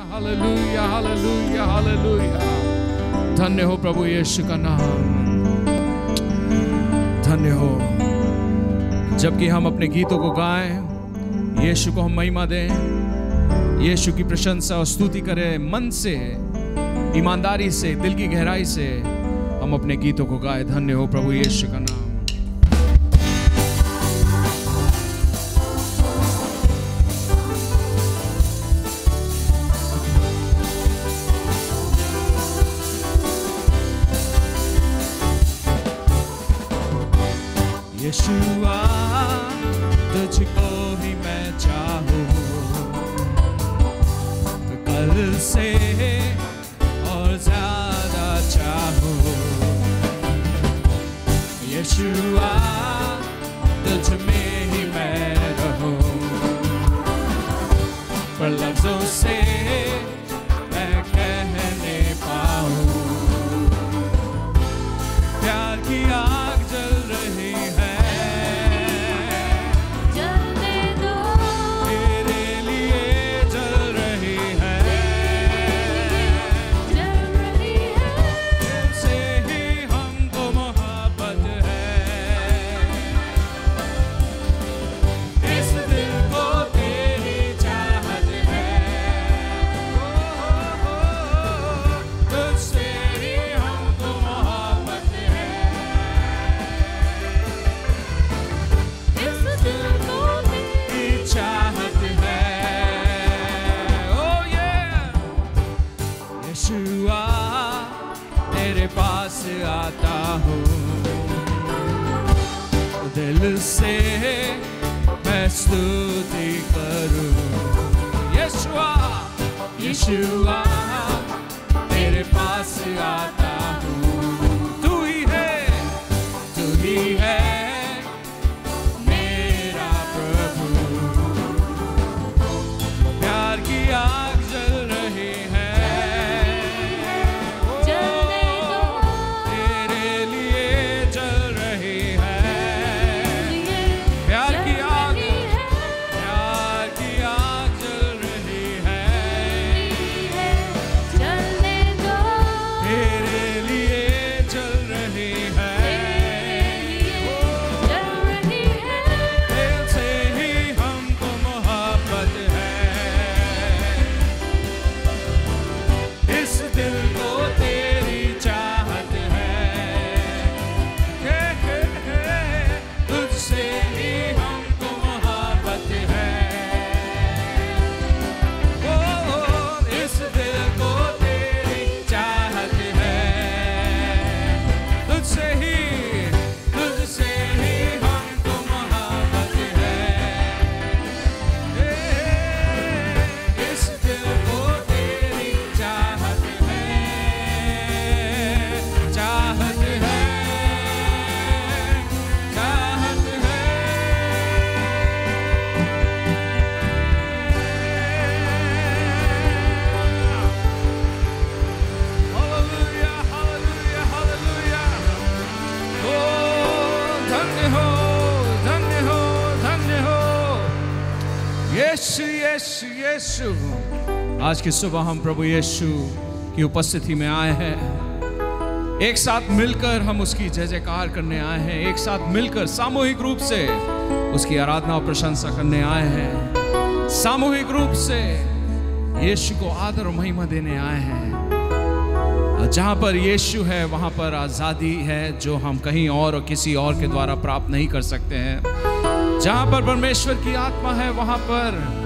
Hallelujah hallelujah hallelujah धन्य हो प्रभु यीशु का नाम धन्य हो जबकि हम अपने गीतों को गाएँ, यीशु को हम महिमा दें, यीशु की प्रशंसा और स्तुति करें, मन से, ईमानदारी से, दिल की गहराई से हम अपने गीतों को गाएँ। धन्य हो प्रभु यीशु का नाम Jesus. की सुबह हम प्रभु यीशु की उपस्थिति में आए हैं। एक साथ मिलकर हम उसकी जय जयकार करने आए हैं। एक साथ मिलकर सामूहिक रूप से उसकी आराधना और प्रशंसा करने आए हैं। सामूहिक रूप से यीशु को आदर और महिमा देने आए हैं। जहाँ पर यीशु है, वहाँ पर आज़ादी है, जो हम कहीं और और किसी और के द्वारा प्राप्त नहीं कर सकते हैं। जहाँ पर परमेश्वर की आत्मा है, वहाँ पर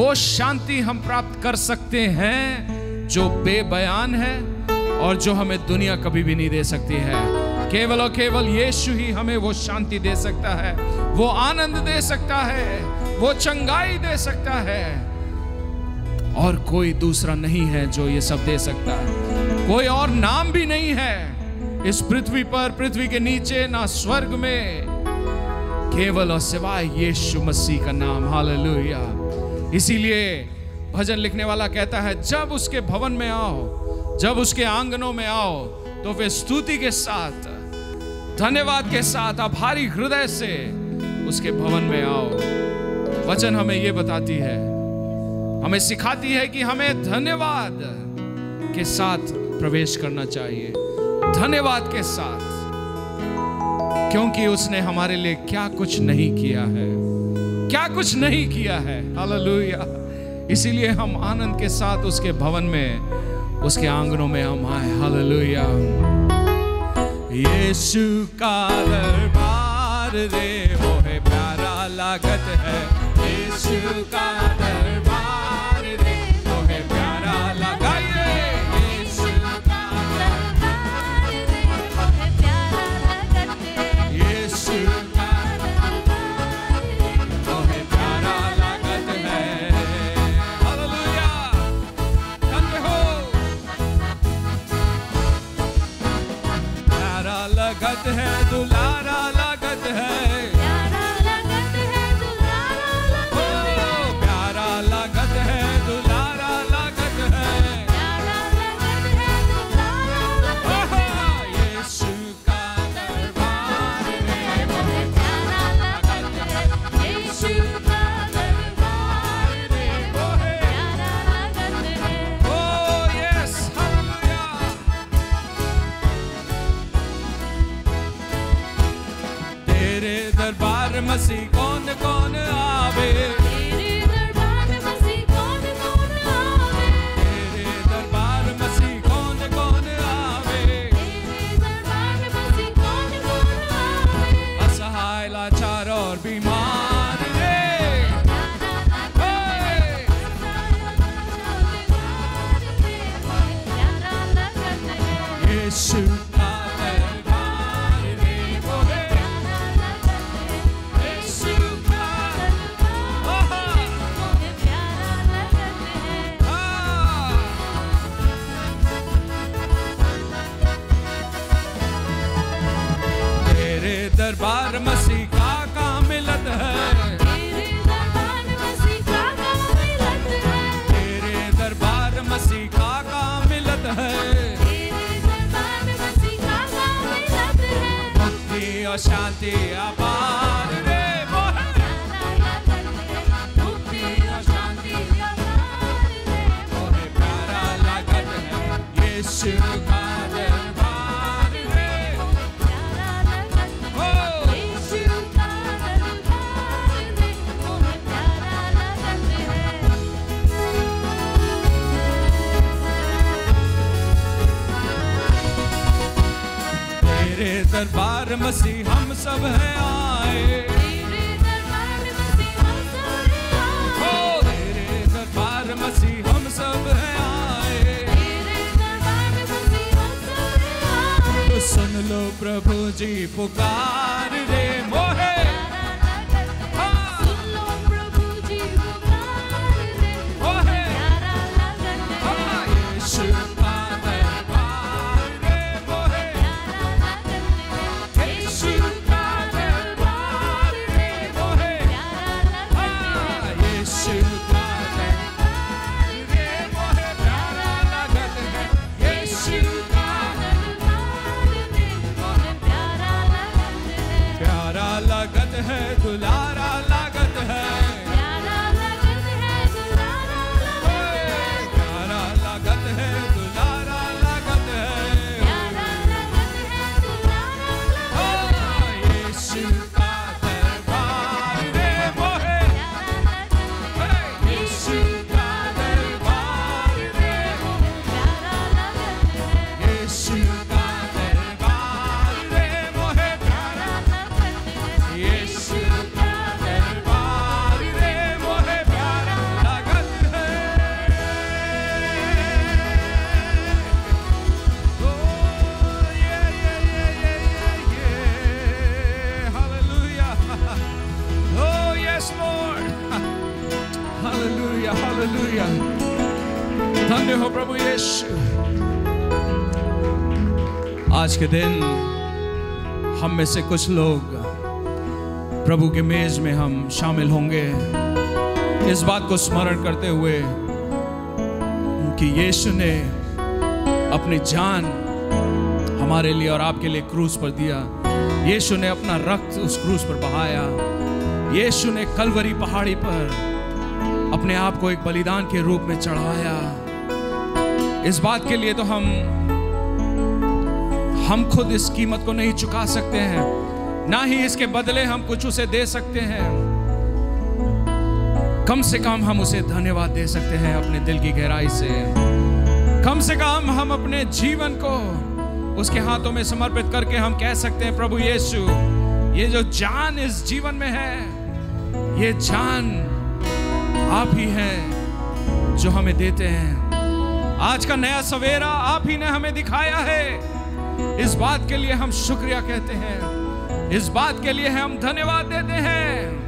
वो शांति हम प्राप्त कर सकते हैं जो बेबयान है और जो हमें दुनिया कभी भी नहीं दे सकती है। केवल और केवल यीशु ही हमें वो शांति दे सकता है, वो आनंद दे सकता है, वो चंगाई दे सकता है। और कोई दूसरा नहीं है जो ये सब दे सकता है। कोई और नाम भी नहीं है इस पृथ्वी पर, पृथ्वी के नीचे, ना स्वर्ग में। केवल और सिवाय यीशु मसीह का नाम। हालेलुया। इसीलिए भजन लिखने वाला कहता है, जब उसके भवन में आओ, जब उसके आंगनों में आओ तो वे स्तुति के साथ, धन्यवाद के साथ, आभारी हृदय से उसके भवन में आओ। वचन हमें ये बताती है, हमें सिखाती है कि हमें धन्यवाद के साथ प्रवेश करना चाहिए। धन्यवाद के साथ, क्योंकि उसने हमारे लिए क्या कुछ नहीं किया है। क्या कुछ नहीं किया है? हालेलुया। इसीलिए हम आनंद के साथ उसके भवन में, उसके आंगनों में हम आए। हालेलुया। यीशु का दरबार रे वो है प्यारा लागत है। यीशु का दरबार लगत दरबार मसीह का काम मिलत है। तेरे दरबार मसीह का काम मिलत है। और शांति अपार। तेरे दरबार मसीह हम सब हैं आए। हो तेरे दरबार मसीह हम सब हैं आए। तो सुन लो प्रभु जी पुकार। हालेलुया धन्य हो प्रभु यीशु आज के दिन हम में से कुछ लोग प्रभु के मेज में हम शामिल होंगे इस बात को स्मरण करते हुए कि यीशु ने अपनी जान हमारे लिए और आपके लिए क्रूस पर दिया यीशु ने अपना रक्त उस क्रूस पर बहाया यीशु ने कलवरी पहाड़ी पर अपने आप को एक बलिदान के रूप में चढ़ाया। इस बात के लिए तो हम हम खुद इस कीमत को नहीं चुका सकते हैं। ना ही इसके बदले हम कुछ उसे दे सकते हैं। कम से कम हम उसे धन्यवाद दे सकते हैं अपने दिल की गहराई से। कम से कम हम अपने जीवन को उसके हाथों में समर्पित करके हम कह सकते हैं, प्रभु यीशु, ये जो जान इस जीवन में है, ये जान आप ही हैं जो हमें देते हैं। आज का नया सवेरा आप ही ने हमें दिखाया है। इस बात के लिए हम शुक्रिया कहते हैं। इस बात के लिए हम धन्यवाद देते हैं।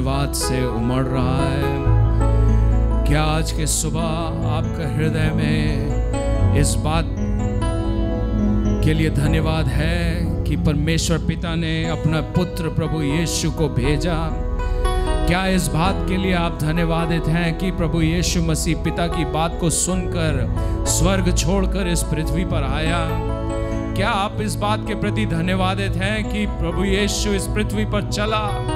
धन्यवाद से उमड़ रहा है क्या आज के सुबह आपका हृदय में इस बात के लिए धन्यवाद है कि परमेश्वर पिता ने अपना पुत्र प्रभु यीशु को भेजा। क्या इस बात के लिए आप धन्यवादित हैं कि प्रभु यीशु मसीह पिता की बात को सुनकर, स्वर्ग छोड़कर इस पृथ्वी पर आया? क्या आप इस बात के प्रति धन्यवादित हैं कि प्रभु यीशु इस पृथ्वी पर चला?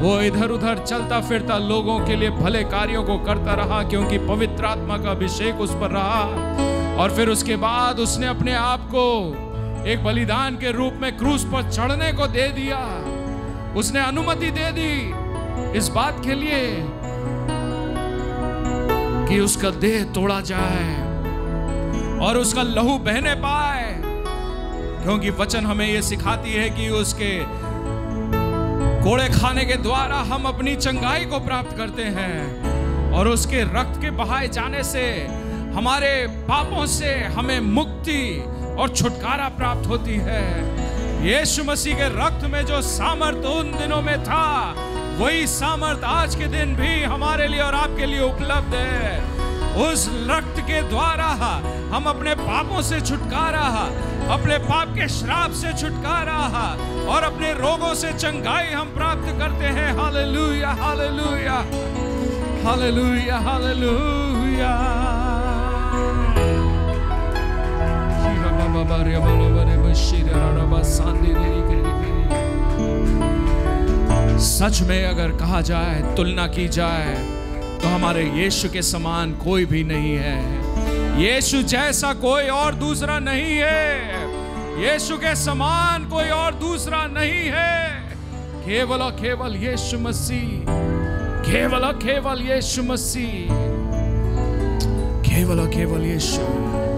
वो इधर उधर चलता फिरता लोगों के लिए भले कार्यों को करता रहा, क्योंकि पवित्र आत्मा का अभिषेक उस पर रहा। और फिर उसके बाद उसने अपने आप को एक बलिदान के रूप में क्रूस पर चढ़ने को दे दिया। उसने अनुमति दे दी इस बात के लिए कि उसका देह तोड़ा जाए और उसका लहू बहने पाए, क्योंकि वचन हमें यह सिखाती है कि उसके कोड़े खाने के द्वारा हम अपनी चंगाई को प्राप्त करते हैं और उसके रक्त के बहाए जाने से हमारे पापों से हमें मुक्ति और छुटकारा प्राप्त होती है। यीशु मसीह के रक्त में जो सामर्थ उन दिनों में था, वही सामर्थ आज के दिन भी हमारे लिए और आपके लिए उपलब्ध है। उस रक्त के द्वारा हम अपने पापों से छुटकारा, अपने पाप के श्राप से छुटकारा और अपने रोगों से चंगाई हम प्राप्त करते हैं। Hallelujah hallelujah hallelujah hallelujah. सच में अगर कहा जाए, तुलना की जाए तो हमारे यीशु के समान कोई भी नहीं है। यीशु जैसा कोई और दूसरा नहीं है। यीशु के समान कोई और दूसरा नहीं है। केवल और केवल यीशु मसीह। केवल और केवल यीशु मसीह। केवल और केवल यीशु।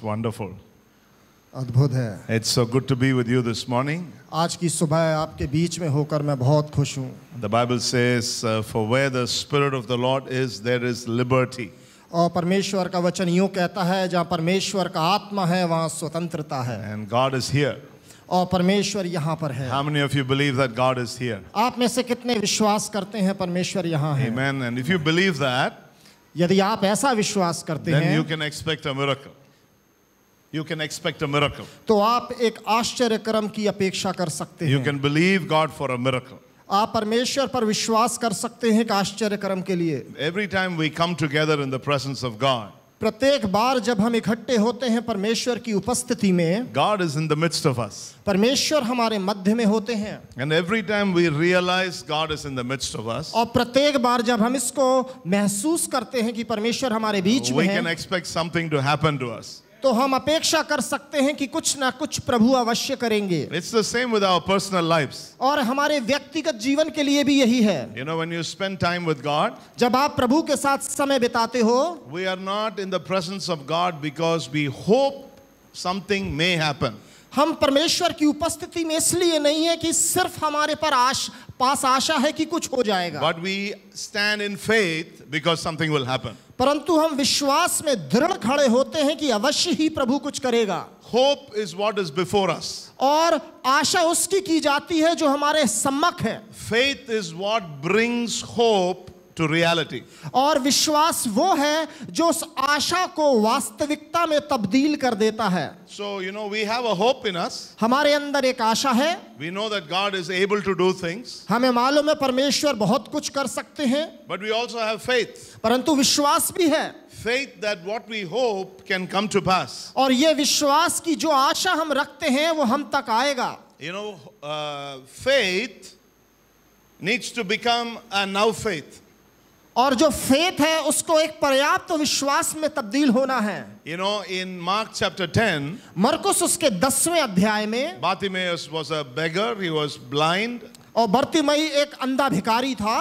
That's wonderful. अद्भुत है It's so good to be with you this morning. आज की सुबह आपके बीच में होकर मैं बहुत खुश हूँ The Bible says, uh, For where the Spirit of the Lord is, there is liberty. और परमेश्वर का वचन यूँ कहता है जहाँ परमेश्वर का आत्मा है वहाँ स्वतंत्रता है And God is here. और परमेश्वर यहाँ पर है How many of you believe that God is here? आप में से कितने विश्वास करते हैं परमेश्वर यहाँ है Amen. And if you believe that, यदि आप ऐसा विश्वास करते then you हैं can expect a miracle. You can expect a miracle. तो आप एक आश्चर्य क्रम की अपेक्षा कर सकते You can believe God for a miracle. आप परमेश्वर पर विश्वास कर सकते हैं एक आश्चर्य क्रम के लिए Every time we come together in the presence of God, प्रत्येक बार जब हम इकट्ठे होते हैं परमेश्वर की उपस्थिति में God is in the midst of us. परमेश्वर हमारे मध्य में होते हैं And every time we realize God is in the midst of us, और प्रत्येक बार जब हम इसको महसूस करते हैं कि परमेश्वर हमारे बीच में we can है expect something to happen to us. तो हम अपेक्षा कर सकते हैं कि कुछ ना कुछ प्रभु अवश्य करेंगे। इट्स सेम विद आवर और हमारे व्यक्तिगत जीवन के लिए भी यही है। You know when you spend time with God जब आप प्रभु के साथ समय बिताते हो we are not in the presence of God because we hope something may happen हम परमेश्वर की उपस्थिति में इसलिए नहीं है कि सिर्फ़ हमारे पर आश पास आशा है कि कुछ हो जाएगा। But we stand in faith because something will happen. परंतु हम विश्वास में दृढ़ खड़े होते हैं कि अवश्य ही प्रभु कुछ करेगा। Hope is what is before us और आशा उसकी की जाती है जो हमारे सम्मक है। Faith is what brings hope to reality. और विश्वास वो है जो उस आशा को वास्तविकता में तब्दील कर देता है So, you know, we have a hope in us. हमारे अंदर एक आशा है We know that God is able to do things, हमें मालूम है परमेश्वर बहुत कुछ कर सकते हैं but we also have faith. परंतु विश्वास भी है Faith that what we hope can come to pass. और ये विश्वास की जो आशा हम रखते हैं वो हम तक आएगा You know, uh, faith needs to become a now faith. और जो फेथ है उसको एक पर्याप्त विश्वास में तब्दील होना है। You know in Mark chapter 10, मरकुस उसके दसवें अध्याय में Bartimaeus was a beggar he was blind और बर्तिमई एक अंधा भिकारी था।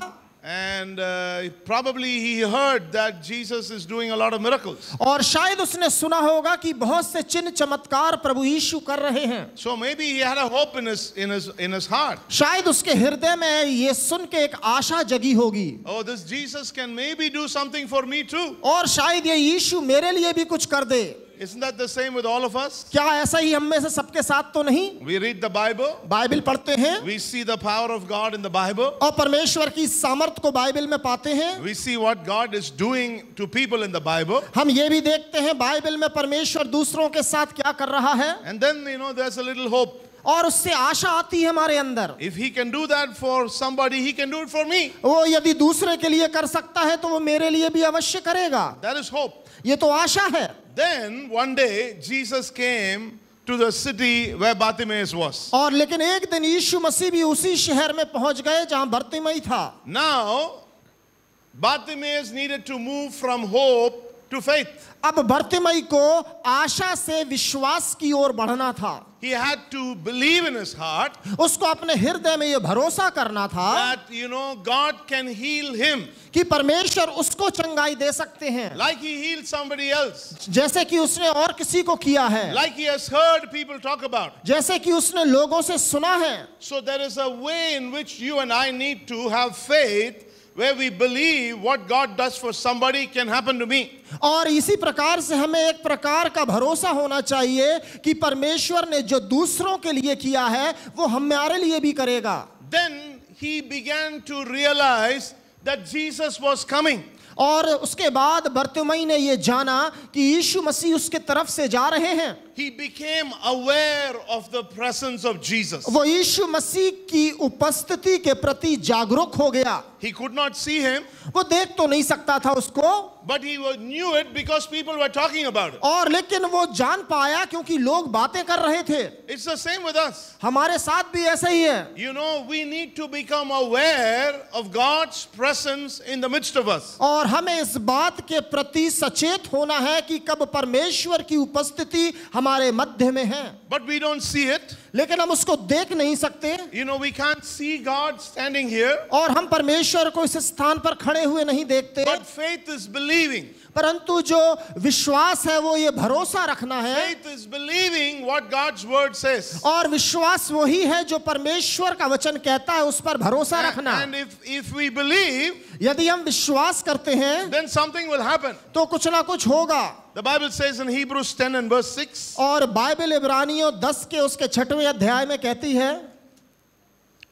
And uh, probably he heard that Jesus is doing a lot of miracles. और शायद उसने सुना होगा कि बहुत से चिन्ह चमत्कार प्रभु यीशु कर रहे हैं So maybe he had a hope in his, in his, in his heart. शायद उसके हृदय में ये सुन के एक आशा जगी होगी Oh, this Jesus can maybe do something for me too. और शायद ये यीशु मेरे लिए भी कुछ कर दे Isn't that the same with all of us? क्या ऐसा ही हम में से सबके साथ तो नहीं? We read the Bible. Bible पढ़ते हैं. We see the power of God in the Bible. और परमेश्वर की सामर्थ को बाइबल में पाते हैं. We see what God is doing to people in the Bible. हम ये भी देखते हैं बाइबल में परमेश्वर दूसरों के साथ क्या कर रहा है. And then you know there's a little hope. और उससे आशा आती है हमारे अंदर if he can do that for somebody he can do it for me वो यदि दूसरे के लिए कर सकता है तो वो मेरे लिए भी अवश्य करेगा दैट इज़ होप ये तो आशा है Then one day Jesus came to the city where Bartimaeus was. और लेकिन एक दिन यीशु मसीह भी उसी शहर में पहुँच गए जहाँ भर्तिमई था Now, Bartimaeus needed to move from hope to faith. अब भर्तिमई को आशा से विश्वास की ओर बढ़ना था He had to believe in his heart उसको अपने हृदय में ये भरोसा करना था that, you know, God can heal him कि परमेश्वर उसको चंगाई दे सकते हैं like he healed somebody else, जैसे कि उसने और किसी को किया है like he has heard people talk about. जैसे कि उसने लोगों से सुना है So there is a way in which you and I need to have faith where we believe what God does for somebody can happen to me. और इसी प्रकार से हमें एक प्रकार का भरोसा होना चाहिए कि परमेश्वर ने जो दूसरों के लिए किया है वो हमारे लिए भी करेगा Then he began to realize that Jesus was coming. और उसके बाद बर्तिमई ने ये जाना कि यीशु मसीह उसके तरफ़ से जा रहे हैं he became aware of the presence of Jesus. वो यीशु मसीह की उपस्थिति के प्रति जागरूक हो गया He could not see him, वो देख तो नहीं सकता था उसको but he knew it because people were talking about it. और लेकिन वो जान पाया क्योंकि लोग बातें कर रहे थे It's the same with us. हमारे साथ भी ऐसा ही है You know, we need to become aware of God's presence in the midst of us. और हमें इस बात के प्रति सचेत होना है कि कब परमेश्वर की उपस्थिति हमारे हमारे मध्य में है। But we don't see it लेकिन हम उसको देख नहीं सकते। You know we can see God standing here और हम परमेश्वर को इस स्थान पर खड़े हुए नहीं देखते। बट फेथ इज़ बिलीविंग परंतु जो विश्वास है वो ये भरोसा रखना है। Faith is believing what God's word says और विश्वास वही है जो परमेश्वर का वचन कहता है उस पर भरोसा रखना। And if if we believe यदि हम विश्वास करते हैं देन समथिंग विल हैपन तो कुछ ना कुछ होगा। The Bible says in Hebrews 10 and verse 6 और बाइबल इब्रानियों 10 के उसके छठे अध्याय में कहती है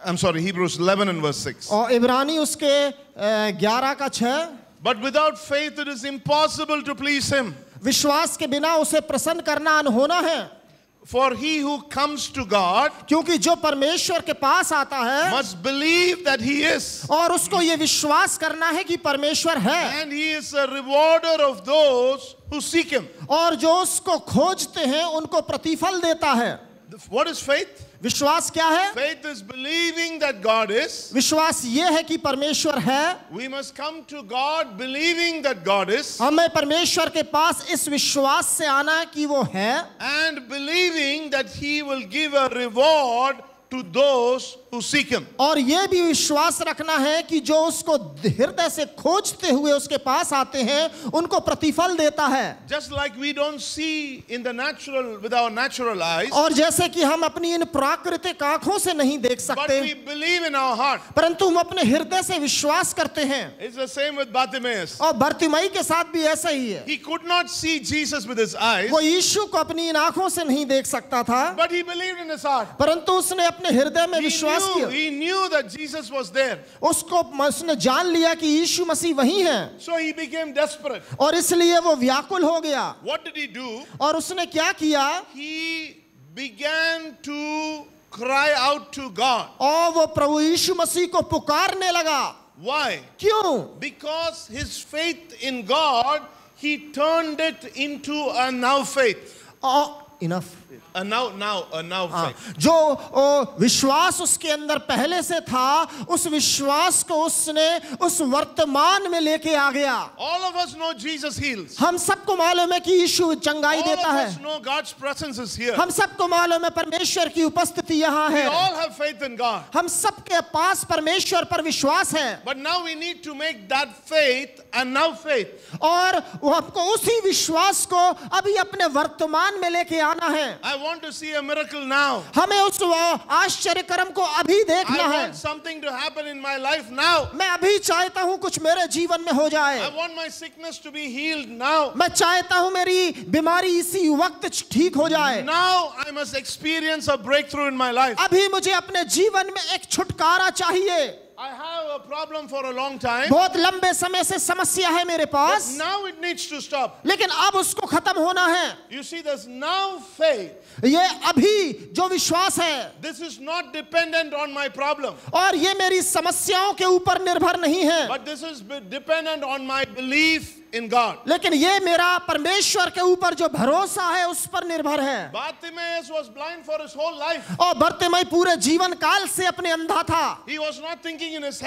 I'm sorry, Hebrews 11 and verse 6. और इब्रानी उसके ग्यारह का छह But without faith it is impossible to please him. विश्वास के बिना उसे प्रसन्न करना अनहोना है For he who comes to God क्योंकि जो परमेश्वर के पास आता है must believe that he is. और उसको ये विश्वास करना है कि परमेश्वर है And he is a rewarder of those who seek him. और जो उसको खोजते हैं उनको प्रतिफल देता है What is faith? विश्वास क्या है Faith is believing that God is. विश्वास ये है कि परमेश्वर है We must come to God believing that God is हमें परमेश्वर के पास इस विश्वास से आना है कि वो है and believing that he will give a reward to those who seek him. और ये भी विश्वास रखना है कि जो उसको हृदय से खोजते हुए उसके पास आते हैं उनको प्रतिफल देता है Just like we don't see in the natural with our natural eyes, और जैसे कि हम अपनी इन प्राकृतिक आँखों से नहीं देख but सकते we believe in our heart. परंतु हम अपने हृदय से विश्वास करते हैं It's the same with Bartimaeus. और भर्तिमई के साथ भी ऐसा ही है He could not see Jesus with his eyes, वो यीशु को अपनी इन आँखों से नहीं देख सकता था but he believed in his heart. परंतु उसने अपने हृदय में विश्वास किया he knew that Jesus was there. उसको उसने जान लिया कि यीशु मसीह वही है So he became desperate. और इसलिए वो व्याकुल हो गया What did he do? और उसने क्या किया He began to cry out to God. और वो प्रभु यीशु मसीह को पुकारने लगा Why? क्यों Because his faith in God, he turned it into a now faith. Enough now हाँ, faith. जो ओ, विश्वास उसके अंदर पहले से था उस विश्वास को उसने उस वर्तमान में लेके आ गया All of us know Jesus heals. हम सबको मालूम है कि यीशु चंगाई All देता है know God's presence is here. हम सबको मालूम है परमेश्वर की उपस्थिति यहाँ We है all have faith in God. हम सबके पास परमेश्वर पर विश्वास है But now we need to make that faith a now faith. और वो हमको उसी विश्वास को अभी अपने वर्तमान में लेके आना है I want to see a miracle now. हमें उस आश्चर्य कर्म को अभी देखना I है want something to happen in my life now. मैं अभी चाहता हूँ कुछ मेरे जीवन में हो जाए I want my sickness to be healed now. मैं चाहता हूँ मेरी बीमारी इसी वक्त ठीक हो जाए Now I must experience a breakthrough in my life. अभी मुझे अपने जीवन में एक छुटकारा चाहिए I have a problem for a long time. बहुत लंबे समय से समस्या है मेरे But pass now it needs to stop. लेकिन अब उसको खत्म होना है You see, there's now faith. ये अभी जो विश्वास है। This is not dependent on my problem और ये मेरी समस्याओं के ऊपर निर्भर नहीं है। But this is dependent on my belief in God लेकिन ये मेरा परमेश्वर के ऊपर जो भरोसा है उस पर निर्भर है। और पूरे जीवन काल से अपने अंधा था। He not thinking in his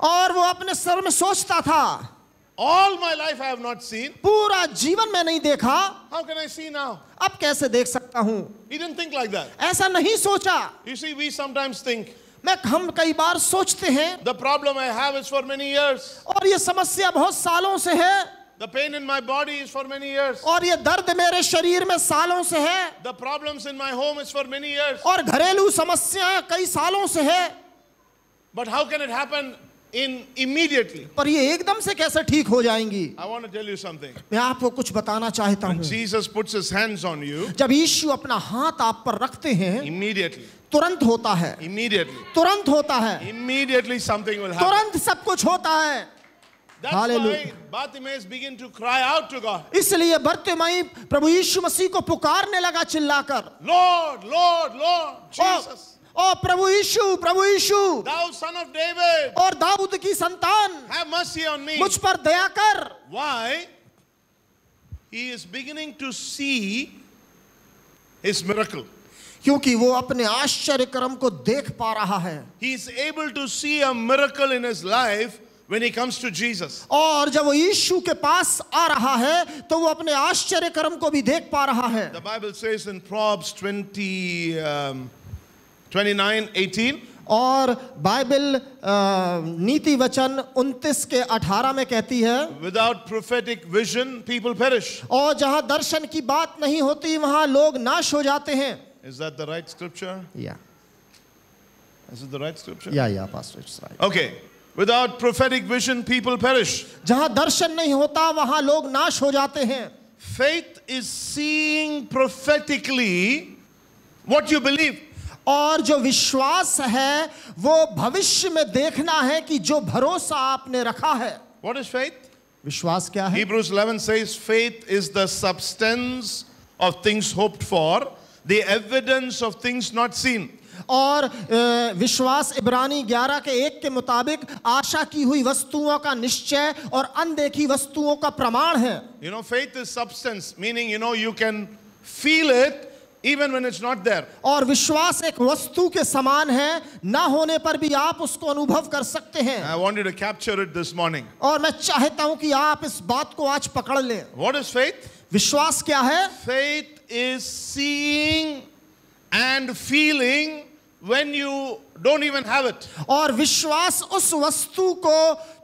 और वो अपने सर में सोचता था। All my life I have not seen. पूरा जीवन में नहीं देखा How can I see now? अब कैसे देख सकता हूँ He didn't think like that. ऐसा नहीं सोचा You see, we sometimes think मैं हम कई बार सोचते हैं the problem I have is for many years. और ये समस्या बहुत सालों से है The pain in my body is for many years. और ये दर्द मेरे शरीर में सालों से है The problems in my home is for many years. और घरेलू समस्याएँ कई सालों से है But how can it happen in immediately? पर ये एकदम से कैसे ठीक हो जाएँगी I want to tell you something. मैं आपको कुछ बताना चाहता हूँ Jesus puts his hands on you, जब यीशु अपना हाथ आप पर रखते हैं immediately, तुरंत होता है immediately, तुरंत होता है immediately something will happen. तुरंत सब कुछ होता है. इसलिए बर्तिमाई प्रभु यीशु मसीह को पुकारने लगा चिल्लाकर Lord, Lord, ओ, Jesus, ओ प्रभु यीशु प्रभु यीशु thou son of David, और दाऊद की संतान have mercy on me. मुझ पर दया कर Why? He is beginning to see his miracle. क्योंकि वो अपने आश्चर्य कर्म को देख पा रहा है He is able to see a miracle in his life when he comes to Jesus. और जब वो यीशु के पास आ रहा है तो वो अपने आश्चर्य कर्म को भी देख पा रहा है The Bible says in Proverbs 20, um, और बाइबल नीति वचन 29 के 18 में कहती है without prophetic vision people perish और जहाँ दर्शन की बात नहीं होती वहाँ लोग नाश हो जाते हैं। Is that the right scripture या। इज़ द राइट स्क्रिप्चर या या pastor it's right okay without prophetic vision people perish जहाँ दर्शन नहीं होता वहाँ लोग नाश हो जाते हैं। Faith is seeing prophetically what you believe और जो विश्वास है वो भविष्य में देखना है कि जो भरोसा आपने रखा है। वॉट इज़ फेथ विश्वास क्या है? Hebrews 11 says faith is the substance of things hoped for the evidence of things not seen. और विश्वास इब्रानी 11 के एक के मुताबिक आशा की हुई वस्तुओं का निश्चय और अनदेखी वस्तुओं का प्रमाण है। You know faith is substance meaning you know you can feel it even when it's not there. और विश्वास एक वस्तु के समान है ना होने पर भी आप उसको अनुभव कर सकते हैं I want you to capture it this morning. और मैं चाहता हूँ कि आप इस बात को आज पकड़ लें What is faith? विश्वास क्या है Faith is seeing and feeling when you don't even have it. और विश्वास उस वस्तु को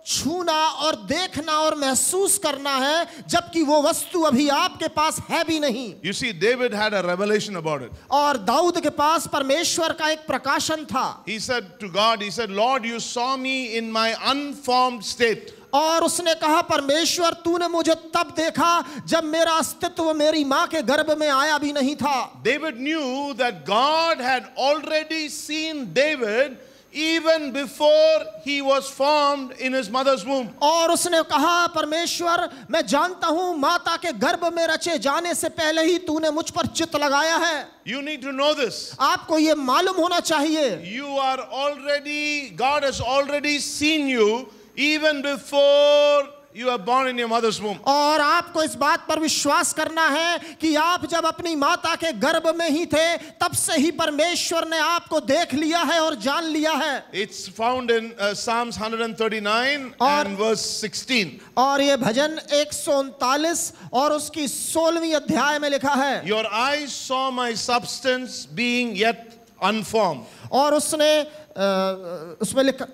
छूना और देखना और महसूस करना है जबकि वो वस्तु अभी आपके पास है भी नहीं। You see David had a revelation about it और दाऊद के पास परमेश्वर का एक प्रकाशन था। He said to God he said Lord you saw me in my unformed state और उसने कहा परमेश्वर तूने मुझे तब देखा जब मेरा अस्तित्व मेरी माँ के गर्भ में आया भी नहीं था। David knew that God had already seen David even before he was formed in his mother's womb. और उसने कहा परमेश्वर मैं जानता हूं माता के गर्भ में रचे जाने से पहले ही तूने मुझ पर चित लगाया है You need to know this. आपको ये मालूम होना चाहिए You are already, God has already seen you even before you are born in your mother's womb. और आपको इस बात पर विश्वास करना है कि आप जब अपनी माता के गर्भ में ही थे तब से ही परमेश्वर ने आपको देख लिया है और जान लिया है It's found in uh, Psalms 139 और- and verse 16. और ये भजन एक सौ उनतालीस और उसकी सोलहवीं अध्याय में लिखा है Your eyes saw my substance being yet unformed. और उसने अ, उसमें लिखा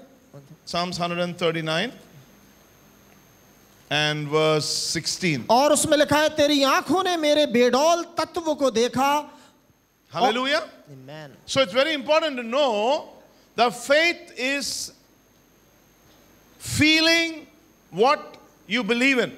Psalms 139 and verse 16. और उसमें लिखा है तेरी आँखों ने मेरे बेडौल तत्व को देखा Hallelujah. amen So it's very important to know the faith is feeling what you believe in.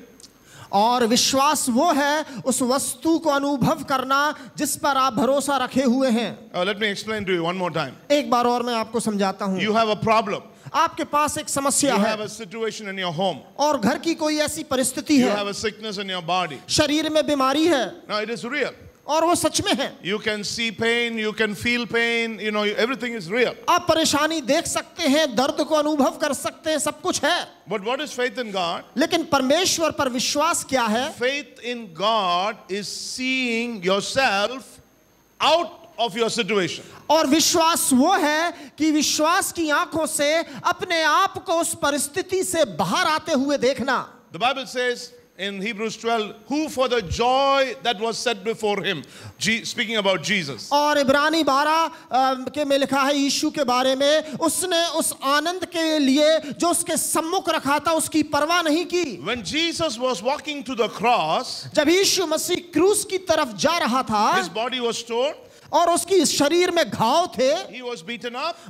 और विश्वास वो है उस वस्तु को अनुभव करना जिस पर आप भरोसा रखे हुए हैं Oh, let me explain to you one more time. एक बार और मैं आपको समझाता हूँ You have a problem. आपके पास एक समस्या you have है a situation in your home. और घर की कोई ऐसी परिस्थिति है। have a sickness in your body. शरीर में बीमारी है। Now it is real. और वो सच में है। You can see pain you can feel pain you know everything is real आप परेशानी देख सकते हैं दर्द को अनुभव कर सकते हैं सब कुछ है। But what is faith in God लेकिन परमेश्वर पर विश्वास क्या है? Faith in God is seeing your out of your situation. और विश्वास वो है कि विश्वास की आँखों से अपने आप को उस परिस्थिति से बाहर आते हुए देखना The Bible says in Hebrews 12, who for the joy that was set before him, Je- speaking about Jesus, और इब्रानी बारह के में लिखा है यीशु के बारे में उसने उस आनंद के लिए जो उसके सम्मुख रखा था उसकी परवाह नहीं की when Jesus was walking to the cross, जब यीशु मसीह क्रूस की तरफ़ जा रहा था his body was torn, और उसकी शरीर में घाव थे।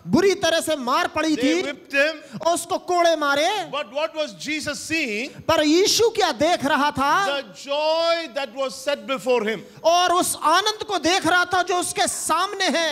बुरी तरह से मार पड़ी थी। him, उसको कोड़े मारे। वट वॉज़ जीसस सी पर यीशु क्या देख रहा था? Joy that was set before him और उस आनंद को देख रहा था जो उसके सामने है।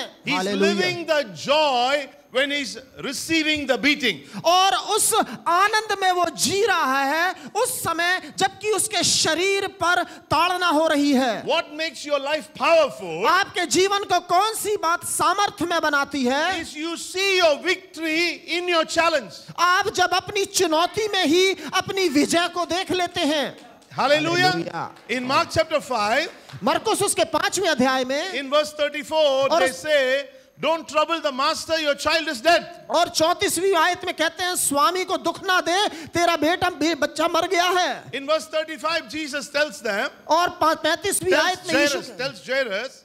Joy when he's receiving the beating. और उस आनंद में वो जी रहा है उस समय जबकि उसके शरीर पर ताड़ना हो रही है What makes your life powerful आपके जीवन को कौन सी बात सामर्थ्य में बनाती है is you see your victory in your challenge. आप जब अपनी चुनौती में ही अपनी विजय को देख लेते हैं Hallelujah. Hallelujah. In Mark chapter 5, मरकुस उसके पाँचवें अध्याय में in verse 34, और they say, Don't trouble the master, your child is dead. और चौतीसवीं आयत में कहते हैं स्वामी को दुख ना दे तेरा बेटा बे- बच्चा मर गया है In verse 35, Jesus tells them, और पैंतीसवीं tells आयत में Yeshu Jairus, tells Jairus,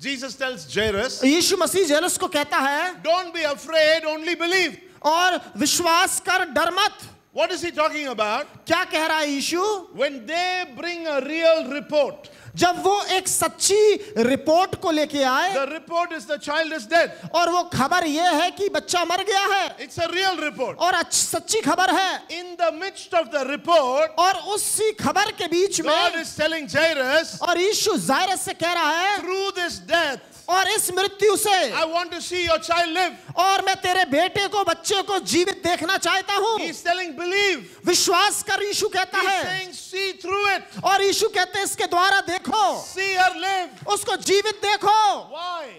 Jesus tells Jairus, Yeshu Masih Jairus को कहता है Don't be afraid, only believe. और विश्वास कर डर मत What is he talking about? क्या कह रहा है यीशु When they bring a real report, जब वो एक सच्ची रिपोर्ट को लेके आए report is the child is dead और वो खबर ये है कि बच्चा मर गया है इट्स अ रियल रिपोर्ट और सच्ची खबर है। In the midst of the report और उसी खबर के बीच में God और यीशु जायरस से कह रहा है थ्रू दिस डेथ और इस मृत्यु से I want to see your child live और मैं तेरे बेटे को बच्चे को जीवित देखना चाहता हूँ। बिलीव विश्वास कर यीशु कहता है। और यीशु कहते हैं इसके द्वारा देखो। सी हर लिव उसको जीवित देखो।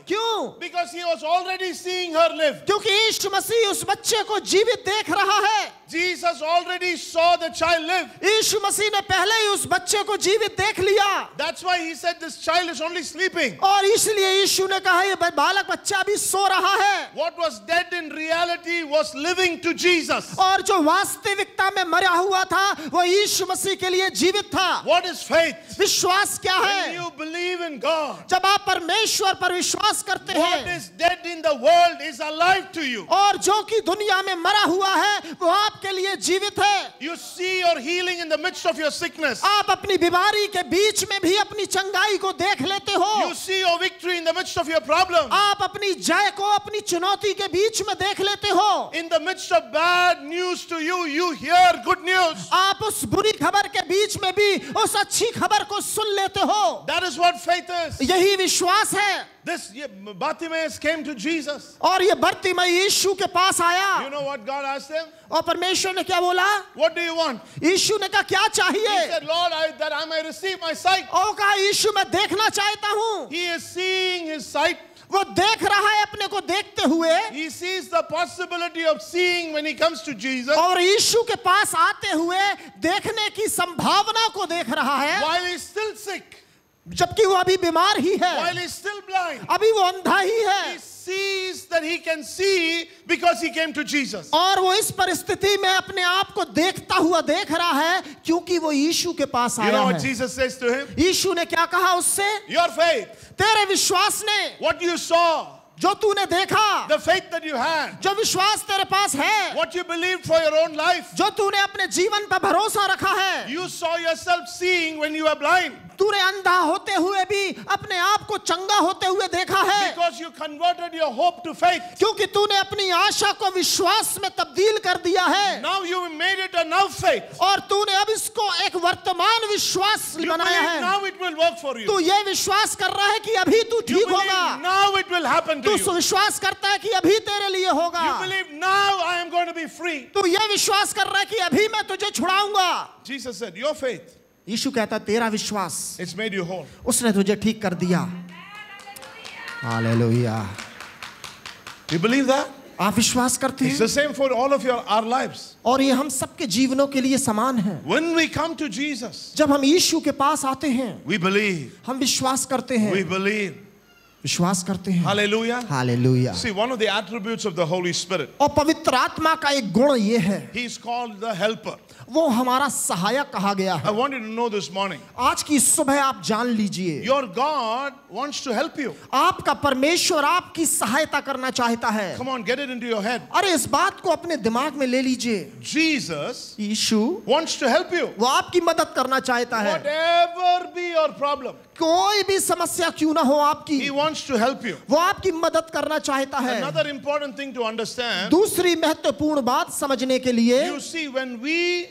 क्यों? Because he was already seeing her live क्योंकि ईश्व मसीह उस बच्चे को जीवित देख रहा है। Jesus already saw the child live. Ishu Masih ने पहले ही उस बच्चे को जीवित देख लिया। That's why he said this child is only sleeping. और इसलिए ईशु यीशु ने कहा ये बालक बच्चा अभी सो रहा है What was dead in reality was living to Jesus. और जो वास्तविकता में मरा हुआ था वो यीशु मसीह के लिए जीवित था What is faith? विश्वास क्या है When you believe in God, जब आप परमेश्वर पर विश्वास करते हैं What is dead in the world is alive to you. और जो कि दुनिया में मरा हुआ है वो आपके लिए जीवित है you see your healing in the midst of your sickness आप अपनी बीमारी के बीच में भी अपनी चंगाई को देख लेते हो you see your victory in the of your problem. आप अपनी जय को अपनी चुनौती के बीच में देख लेते हो In the midst of bad news to you, you hear good news. आप उस बुरी खबर के बीच में भी उस अच्छी खबर को सुन लेते हो That is what faith is. यही विश्वास है This Bartimaeus came to Jesus. और ये बढ़ती यीशु के पास आया You know what God asked him? और परमेश्वर ने क्या बोला What do you want? यीशु ने कहा क्या चाहिए He said, Lord, I, that I may receive my sight. और कहा यीशु मैं देखना चाहता हूँ He is seeing his sight. वो देख रहा है अपने को देखते हुए He sees the possibility of seeing when he comes to Jesus और यीशु के पास आते हुए देखने की संभावना को देख रहा है while he's still sick, जबकि वो अभी बीमार ही while है he's still blind. अभी वो अंधा ही He है sees that he can see because he came to Jesus. और वो इस परिस्थिति में अपने आप को देखता हुआ देख रहा है क्योंकि वो यीशु के पास You आया know what है Jesus says to him? यीशु ने क्या कहा उससे Your faith, तेरे विश्वास ने what you saw, जो तूने देखा the faith that you had, जो विश्वास तेरे पास है what you believed for your own life. जो तूने अपने जीवन पर भरोसा रखा है You saw yourself seeing when you were blind तूने अंधा होते हुए भी अपने आप को चंगा होते हुए देखा है because you converted your hope to faith. क्योंकि तूने अपनी आशा को विश्वास में तब्दील कर दिया है Now you made it a now faith. और तूने अब इसको एक वर्तमान विश्वास You बनाया है now it will work for you. तू ये विश्वास कर रहा है कि अभी तू ठीक होगा now it will happen to तू you. विश्वास करता है कि अभी तेरे लिए होगा You believe now I am going to be free. तू ये विश्वास कर रहा है कि अभी मैं तुझे छुड़ाऊँगा Jesus said, Your faith, यीशु कहता तेरा विश्वास इट्स मेड यू होल उसने तुझे ठीक कर दिया। हालेलुया। यू बिलीव दैट आप विश्वास करते हैं? Same for all of your our lives और ये हम सबके जीवनों के लिए समान है। When we come to Jesus जब हम यीशु के पास आते हैं वी बिलीव हम विश्वास करते हैं। वी बिलीव विश्वास करते हैं। Hallelujah hallelujah. See one of the attributes of the Holy Spirit और पवित्र आत्मा का एक गुण ये है। He is called the helper वो हमारा सहायक कहा गया है I want you to know this morning. आज की सुबह आप जान लीजिए Your God wants to help you. आपका परमेश्वर आपकी सहायता करना चाहता है Come on, get it into your head. अरे इस बात को अपने दिमाग में ले लीजिए Jesus Yeshu wants to help you. वो आपकी मदद करना चाहता है Whatever be your problem, कोई भी समस्या क्यों ना हो आपकी He wants to help you. वो आपकी मदद करना चाहता है Another important thing to understand दूसरी महत्वपूर्ण बात समझने के लिए you see, when we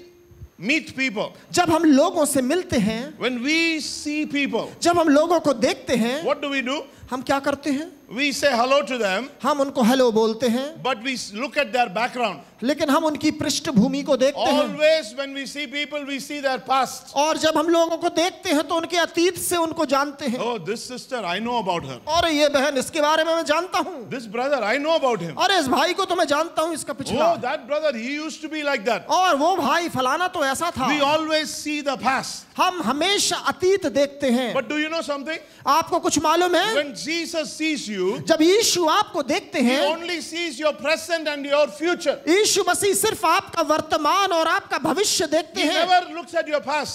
meet people, जब हम लोगों से मिलते हैं when we see people, जब हम लोगों को देखते हैं what do we do? हम क्या करते हैं we say hello to them, हम उनको hello बोलते हैं but we look at their background. लेकिन हम उनकी पृष्ठभूमि को देखते Always हैं। when we see people, we see their past. और जब हम लोगों को देखते हैं तो उनके अतीत से उनको जानते हैं oh, this sister, I know about her. और ये बहन इसके बारे में मैं जानता हूँ this brother I know about और इस भाई को तो मैं जानता हूँ इसका पिछला oh, that brother, he used to be like that. और वो भाई फलाना तो ऐसा था we always see the past. हम हमेशा अतीत देखते हैं but do you know something आपको कुछ मालूम है When Jesus sees you, जब यीशु आपको देखते हैं only sees your present and your future यीशु मसीह सिर्फ़ आपका वर्तमान और आपका भविष्य देखते हैं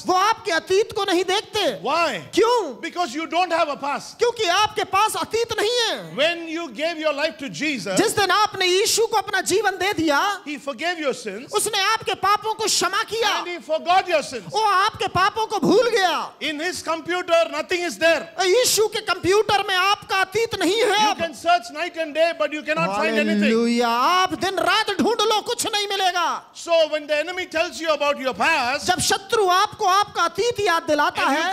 वो आपके अतीत को नहीं देखते Why? क्यों? Because you don't have a past. क्योंकि आपके पास अतीत नहीं है When you gave your life to Jesus, जिस दिन आपने यीशु को अपना जीवन दे दिया he forgave your sins, उसने आपके पापों को क्षमा किया and he forgot your sins. वो आपके पापों को भूल गया in his computer nothing is there यीशु के कंप्यूटर में आपका अतीत नहीं है you can search night and day, but you cannot find anything. आप दिन रात ढूंढ लो कुछ नहीं मिलेगा। So when the enemy tells you about your past जब शत्रु आपको आपका अतीत याद दिलाता है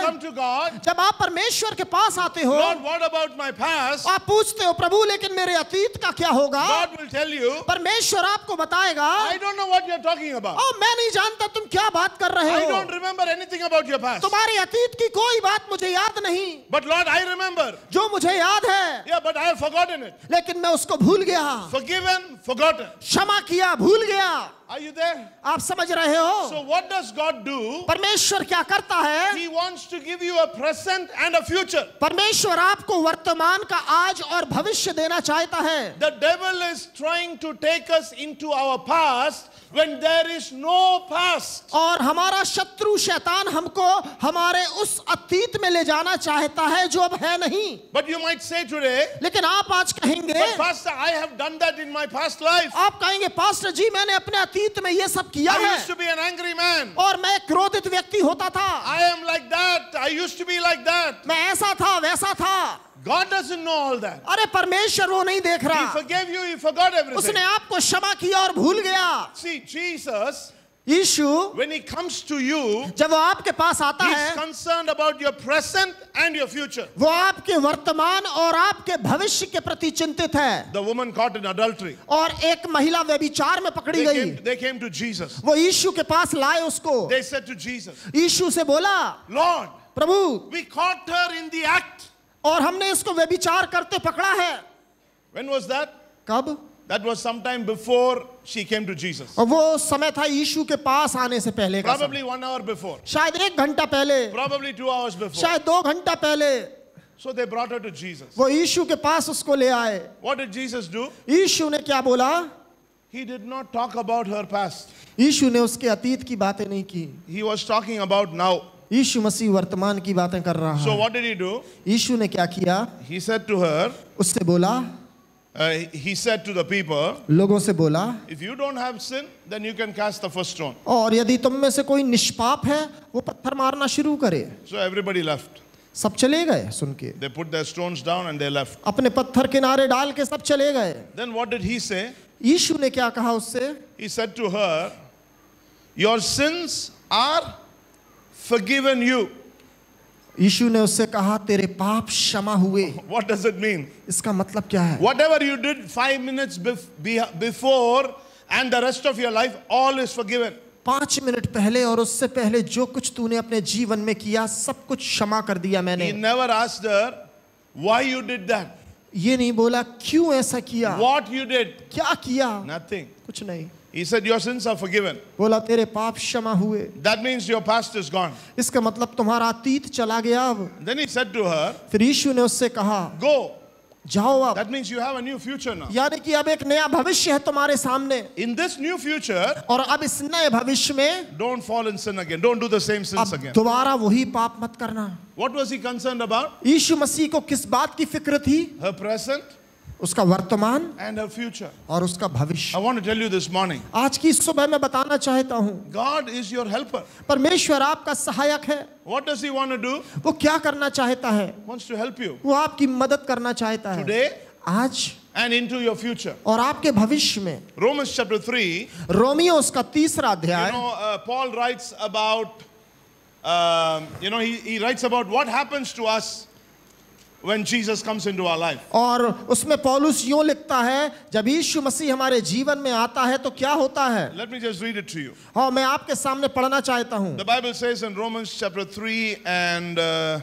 जब आप परमेश्वर के पास आते हो Lord what about my past आप पूछते हो प्रभु लेकिन मेरे अतीत का क्या होगा? गॉड विल टेल यू परमेश्वर आपको बताएगा I don't know what you are talking about ओह मैं नहीं जानता तुम क्या बात कर रहे हो। I don't remember anything about your past तुम्हारे अतीत की कोई बात मुझे याद नहीं। बट लॉर्ड आई रिमेंबर जो मुझे याद है या but I have forgotten it लेकिन मैं उसको भूल गया। फॉरगिवन फॉरगॉटन क्षमा किया भूल गया Are you there? आप समझ रहे हो So what does God do? परमेश्वर क्या करता है He wants to give you a present and a future. परमेश्वर आपको वर्तमान का आज और भविष्य देना चाहता है The devil is trying to take us into our past when there is no past. और हमारा शत्रु शैतान हमको हमारे उस अतीत में ले जाना चाहता है जो अब है नहीं But you might say today, लेकिन आप आज कहेंगे but Pastor, I have done that in my past life. आप कहेंगे पास्टर जी मैंने अपने अतीत में ये सब किया I है used to be an angry man. और मैं एक क्रोधित व्यक्ति होता था I am like that. I used to be like that. मैं ऐसा था वैसा था God doesn't know all that. अरे परमेश्वर वो नहीं देख रहा. He forgave you, He forgot everything. उसने आपको क्षमा किया और भूल गया See, Jesus, Yeshu when He comes to you, जब वो आपके पास आता He's है concerned about your present and your future. वो आपके वर्तमान और आपके भविष्य के प्रति चिंतित है The woman caught in adultery. और एक महिला व्यभिचार में पकड़ी They गई came, they came to Jesus. वो यीशु के पास लाए उसको They said to Jesus, यीशु से बोला Lord, Prabhu we caught her in the act. और हमने इसको व्यभिचार करते पकड़ा है When was that? कब That was sometime before she came to Jesus. वो समय था यीशु के पास आने से पहले का Probably one hour before. शायद एक घंटा पहले Probably two hours before. शायद दो घंटा पहले So they brought her to Jesus. वो यीशु के पास उसको ले आए What did Jesus do? यीशु ने क्या बोला He did not talk about her past. यीशु ने उसके अतीत की बातें नहीं की He was talking about now. यीशु मसीह वर्तमान की बातें कर रहा So है what did he do? यीशु ने क्या किया He said to her, उससे बोला uh, he said to the people, लोगों से बोला if you don't have sin, then you can cast the first stone. और यदि तुम में से कोई निष्पाप है वो पत्थर मारना शुरू करे So everybody left. सब चले गए सुन के They put their stones down and they left. अपने पत्थर किनारे डाल के सब चले गए Then what did he say? यीशु ने क्या कहा उससे He said to her, Your sins are forgiven you. यीशु ने उससे कहा तेरे पाप क्षमा हुए What does it mean? इसका मतलब क्या है Whatever you did five minutes before and the rest of your life, all is forgiven. पाँच मिनट पहले और उससे पहले जो कुछ तूने अपने जीवन में किया सब कुछ क्षमा कर दिया He never asked her why you did that, ये नहीं बोला क्यों ऐसा किया what you did. क्या किया Nothing. कुछ नहीं He said, Your sins are forgiven. बोला तेरे पाप क्षमा हुए That means your past is gone. इसका मतलब तुम्हारा अतीत चला गया अब Then he said to her, फिर यीशु ने उससे कहा Go. जाओ अब That means you have a new future now. यानी कि अब एक नया भविष्य है तुम्हारे सामने In this new future, और अब इस नए भविष्य में don't fall in sin again. Don't do the same sins अब again. दोबारा वही पाप मत करना What was he concerned about? यीशु मसीह को किस बात की फ़िक्र थी Her present उसका वर्तमान her future. और उसका भविष्य morning आज की सुबह मैं बताना चाहता हूँ God is your helper. परमेश्वर आपका सहायक है What does he want to do? वो क्या करना चाहता है Wants to help you वो आपकी मदद करना चाहता है today आज and into your future. और आपके भविष्य में Romans chapter 3, रोमियो उसका तीसरा you अध्याय know, uh, Paul writes about, um, you know, he, he writes about what happens to us when Jesus comes into our life. और उसमें पौलुस यूँ लिखता है जब यीशु मसीह हमारे जीवन में आता है तो क्या होता है Let me just read it to you. हाँ मैं आपके सामने पढ़ना चाहता हूँ The Bible says in Romans chapter 3 and uh,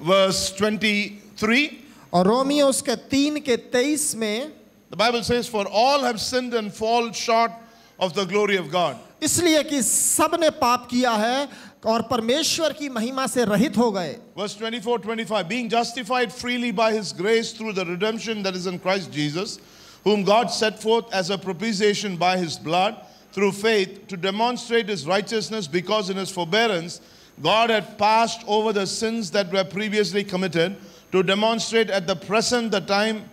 verse 23, और रोमियो उसके तीन के तेईस में the Bible says, For all have sinned and fall short of the glory of God. इसलिए कि सबने पाप किया है और परमेश्वर की महिमा से रहित हो गए Verse 24 25, being justified freely by his grace through the redemption that is in Christ Jesus, whom God set forth as a propitiation by his blood through faith to demonstrate his righteousness, because in his forbearance God had passed over the sins that were previously committed, to demonstrate at the present the time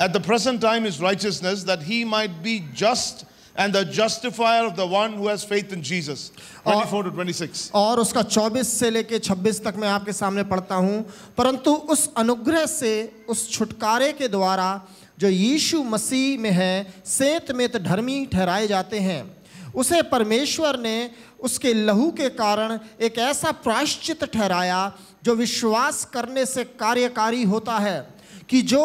at the present time his righteousness, that he might be just and the justifier of the one who has faith in Jesus. 24 to 26. और उसका 24 से लेके 26 तक मैं आपके सामने पढ़ता हूँ परंतु उस अनुग्रह से उस छुटकारे के द्वारा जो यीशु मसीह में है सेत में तो धर्मी ठहराए जाते हैं उसे परमेश्वर ने उसके लहू के कारण एक ऐसा प्रायश्चित ठहराया जो विश्वास करने से कार्यकारी होता है कि जो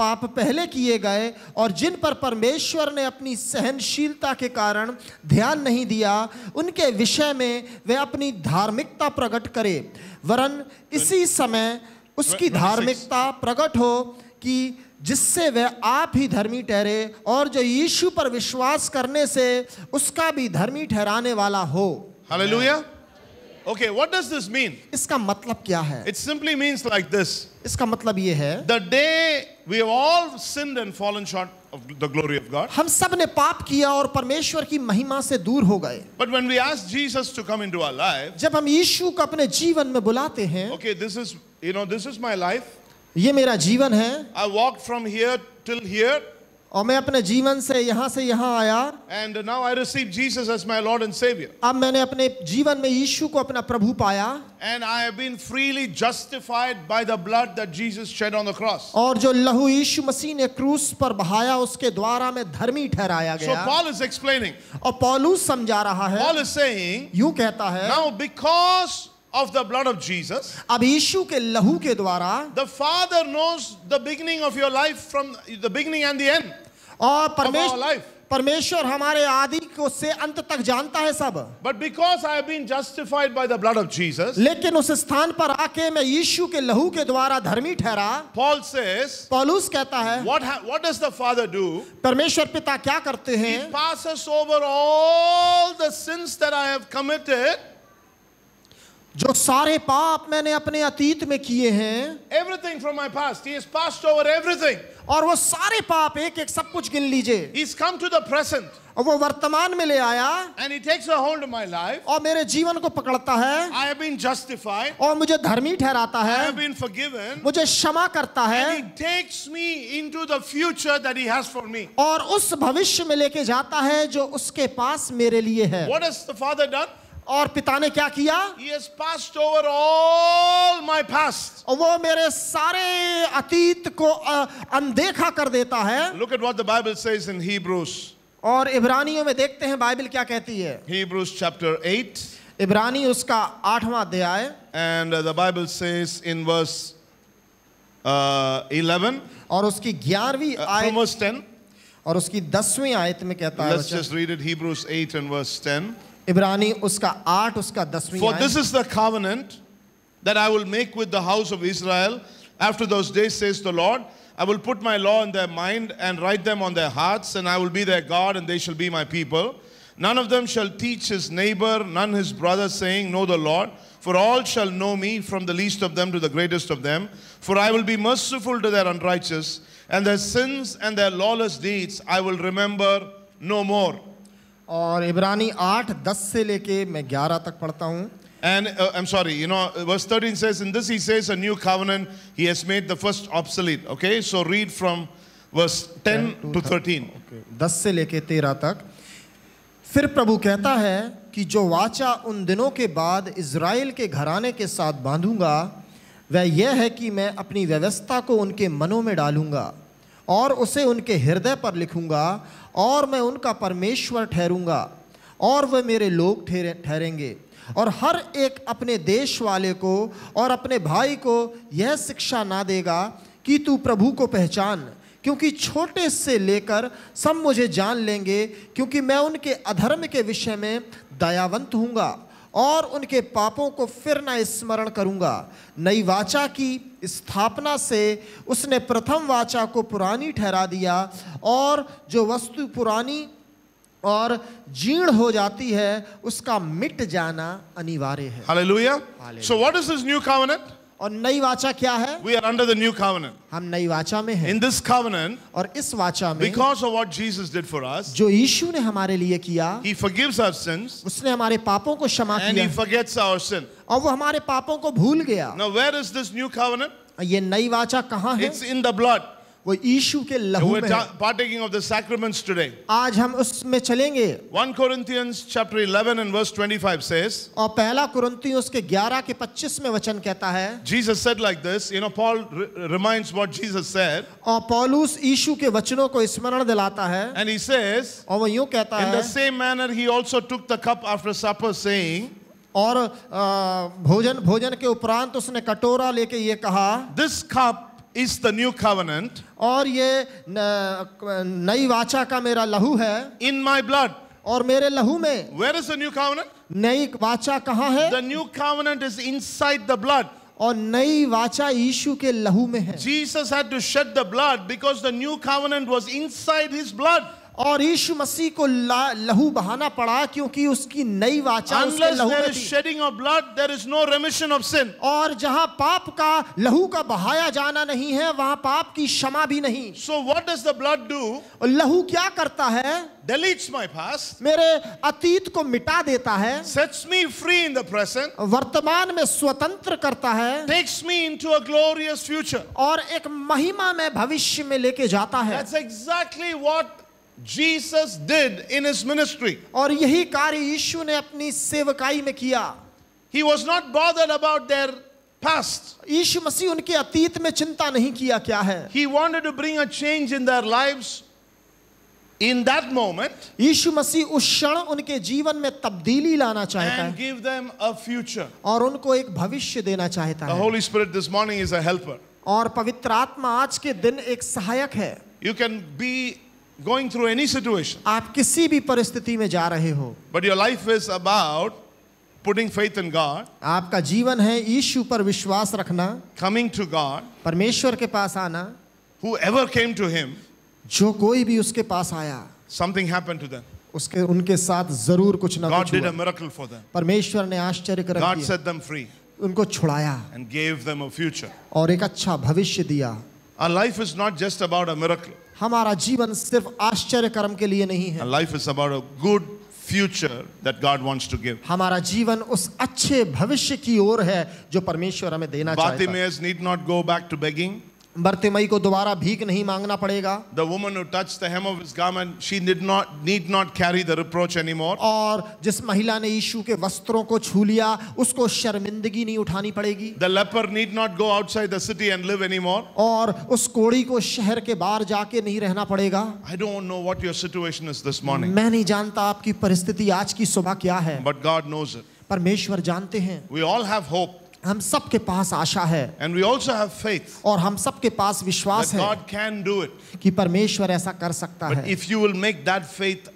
पाप पहले किए गए और जिन पर परमेश्वर ने अपनी सहनशीलता के कारण ध्यान नहीं दिया उनके विषय में वे अपनी धार्मिकता प्रकट करे। वरन इसी समय उसकी धार्मिकता प्रकट हो कि जिससे वह आप ही धर्मी ठहरे और जो यीशु पर विश्वास करने से उसका भी धर्मी ठहराने वाला हो। Hallelujah. Okay, what does this mean? इसका मतलब क्या है It simply means like this इसका मतलब ये है The day we have all sinned and fallen short of the glory of God. हम सब ने पाप किया और परमेश्वर की महिमा से दूर हो गए But when we ask Jesus to come into our life, जब हम यीशु को अपने जीवन में बुलाते हैं okay, this is, you know, this is my life. ये मेरा जीवन है I walked from here till here, और मैं अपने जीवन से यहाँ से यहाँ आया। And now I receive Jesus as my Lord and saviour अब मैंने अपने जीवन में यीशु को अपना प्रभु पाया। And I have been freely justified by the blood that Jesus shed on the cross और जो लहू यीशु मसीह ने क्रूस पर बहाया उसके द्वारा मैं धर्मी ठहराया गया। सो पॉल इज़ एक्सप्लेनिंग और पौलुस समझा रहा है। पॉल इज़ सेइंग यूँ कहता है now because of the blood of Jesus, अब यीशु के लहू के द्वारा the Father knows the beginning of your life from the beginning and the end. और our परमेश्वर life. परमेश्वर हमारे आदि को से अंत तक जानता है सब But because I have been justified by the blood of Jesus, लेकिन उस स्थान पर आके मैं यीशु के लहू के द्वारा धर्मी ठहरा Paul says, पौलुस कहता है what, ha- what does the Father do? परमेश्वर पिता क्या करते He हैं passes over all the sins that I have committed, जो सारे पाप मैंने अपने अतीत में किए हैं everything from my past past everything और वो सारे पाप एक एक सब कुछ गिन लीजिए। Is come to the present और वो वर्तमान में ले आया। And he takes hold my life और मेरे जीवन को पकड़ता है। आई हैव बीन जस्टिफाइड और मुझे धर्मी ठहराता है। आई हैव बीन फॉरगिवन मुझे क्षमा करता है। And he takes me into the future that he has for me और उस भविष्य में लेके जाता है जो उसके पास मेरे लिए है। What has the father done और पिता ने क्या किया? ओवर वो मेरे सारे अतीत को अनदेखा कर देता है। Look at what the Bible says और इब्रानियों में देखते हैं बाइबल क्या कहती है? हिब्रूस चैप्टर 8 इब्रानी उसका आठवां अध्याय। And the Bible says eleven और उसकी ग्यारहवीं आय uh, 10 और उसकी 10वीं आयत में कहता है इब्रानी उसका आठ उसका दसवीं For आयत this is the covenant that I will make with the house of Israel after those days, says the Lord. I will put my law in their mind and write them on their hearts, and I will be their God, and they shall be my people. None of them shall teach his neighbor, none his brother, saying, Know the Lord. For all shall know me, from the least of them to the greatest of them. For I will be merciful to their unrighteous, and their sins and their lawless deeds I will remember no more. और इब्रानी आठ दस से लेके मैं ग्यारह तक पढ़ता हूँ And uh, I'm sorry, you know, verse 13 says, In this he says, a new covenant, he has made the first obsolete. Okay, so read from verse 10 to 13. दस से लेके तेरह तक फिर प्रभु कहता है कि जो वाचा उन दिनों के बाद इज़राइल के घराने के साथ बांधूँगा वह यह है कि मैं अपनी व्यवस्था को उनके मनों में डालूँगा और उसे उनके हृदय पर लिखूँगा और मैं उनका परमेश्वर ठहरूँगा और वे मेरे लोग ठहरे ठहरेंगे। और हर एक अपने देश वाले को और अपने भाई को यह शिक्षा ना देगा कि तू प्रभु को पहचान, क्योंकि छोटे से लेकर सब मुझे जान लेंगे, क्योंकि मैं उनके अधर्म के विषय में दयावंत हूँगा। और उनके पापों को फिर न स्मरण करूँगा। नई वाचा की स्थापना से उसने प्रथम वाचा को पुरानी ठहरा दिया और जो वस्तु पुरानी और जीर्ण हो जाती है उसका मिट जाना अनिवार्य है। Hallelujah so what is this new covenant? और नई वाचा क्या है? We are under the new covenant हम नई वाचा में हैं। इन दिस कावन और इस वाचा में because of what Jesus did for us जो यीशु ने हमारे लिए किया ही फॉरगिव्स आवर सिंस उसने हमारे पापों को क्षमा किया and he forgets our sin और वो हमारे पापों को भूल गया। Now where is this new covenant ये नई वाचा कहाँ है? इट्स इन द ब्लड वो यीशु के लहू में partaking of the sacraments today आज हम उसमें चलेंगे। 1 Corinthians chapter 11 and verse 25 says और पहला कोरिंथियंस के 11 के 25 में वचन कहता है Jesus said like this you know Paul reminds what Jesus said और पौलुस यीशु के वचनों को स्मरण दिलाता है। एंड ही सेज और वो यूँ कहता है in the same manner he also took the cup after supper saying और भोजन भोजन के उपरांत उसने कटोरा लेके ये कहा this cup is the new covenant और ये nayi नई वाचा का मेरा लहू है in my blood. और मेरे लहू में Where is the new covenant? नई वाचा कहाँ है The new covenant is inside the blood. और नई वाचा यीशु के लहू में है Jesus had to shed the blood because the new covenant was inside his blood. और यीशु मसीह को लहू बहाना पड़ा क्योंकि उसकी नई वाचा उसके लहू में थी shedding of blood, there is no remission of sin. और जहाँ पाप का लहू का बहाया जाना नहीं है वहाँ पाप की क्षमा भी नहीं So, what does the blood do? लहू क्या करता है Deletes my past, मेरे अतीत को मिटा देता है sets me free in the present, वर्तमान में स्वतंत्र करता है takes me into a glorious future. और एक महिमा में भविष्य में लेके जाता है That's exactly what Jesus did in his ministry. और यही कार्य यीशु ने अपनी सेवकाई में किया He was not bothered about their past. यीशु मसीह उनके अतीत में चिंता नहीं किया क्या है He wanted to bring a change in their lives in that moment यीशु मसीह उस क्षण उनके जीवन में तब्दीली लाना चाहता and give them a future. और उनको एक भविष्य देना चाहता The Holy Spirit this morning is a helper. और पवित्र आत्मा आज के दिन एक सहायक है You can be going through any situation, आप किसी भी परिस्थिति में जा रहे हो but your life is about putting faith in God, आपका जीवन है यीशु पर विश्वास रखना coming to God, परमेश्वर के पास आना whoever came to Him, जो कोई भी उसके पास आया something happened to them. उसके उनके साथ ज़रूर कुछ ना God कुछ did a miracle for them. परमेश्वर ने आश्चर्य कर God set them free उनको छुड़ाया and gave them a future. और एक अच्छा भविष्य दिया Our life is not just about a miracle. हमारा जीवन सिर्फ़ आश्चर्य कर्म के लिए नहीं है Our life is about a good future that God wants to give. हमारा जीवन उस अच्छे भविष्य की ओर है जो परमेश्वर हमें देना चाहता है Bartimaeus need not go back to begging. बर्तिमई को दोबारा भीख नहीं मांगना पड़ेगा। The woman who touch the hem of his garment she did not need not carry the reproach anymore और जिस महिला ने यीशु के वस्त्रों को छू लिया उसको शर्मिंदगी नहीं उठानी पड़ेगी। The leper need not go outside the city and live anymore और उस कोड़ी को शहर के बाहर जाके नहीं रहना पड़ेगा। I don't know what your situation is this morning मैं नहीं जानता आपकी परिस्थिति आज की सुबह क्या है। बट गॉड नोज़ परमेश्वर जानते हैं। वी ऑल हैव होप हम सबके पास आशा है। And we also have faith और हम सबके पास विश्वास है God can do it. कि परमेश्वर ऐसा कर सकता है। If you will make that faith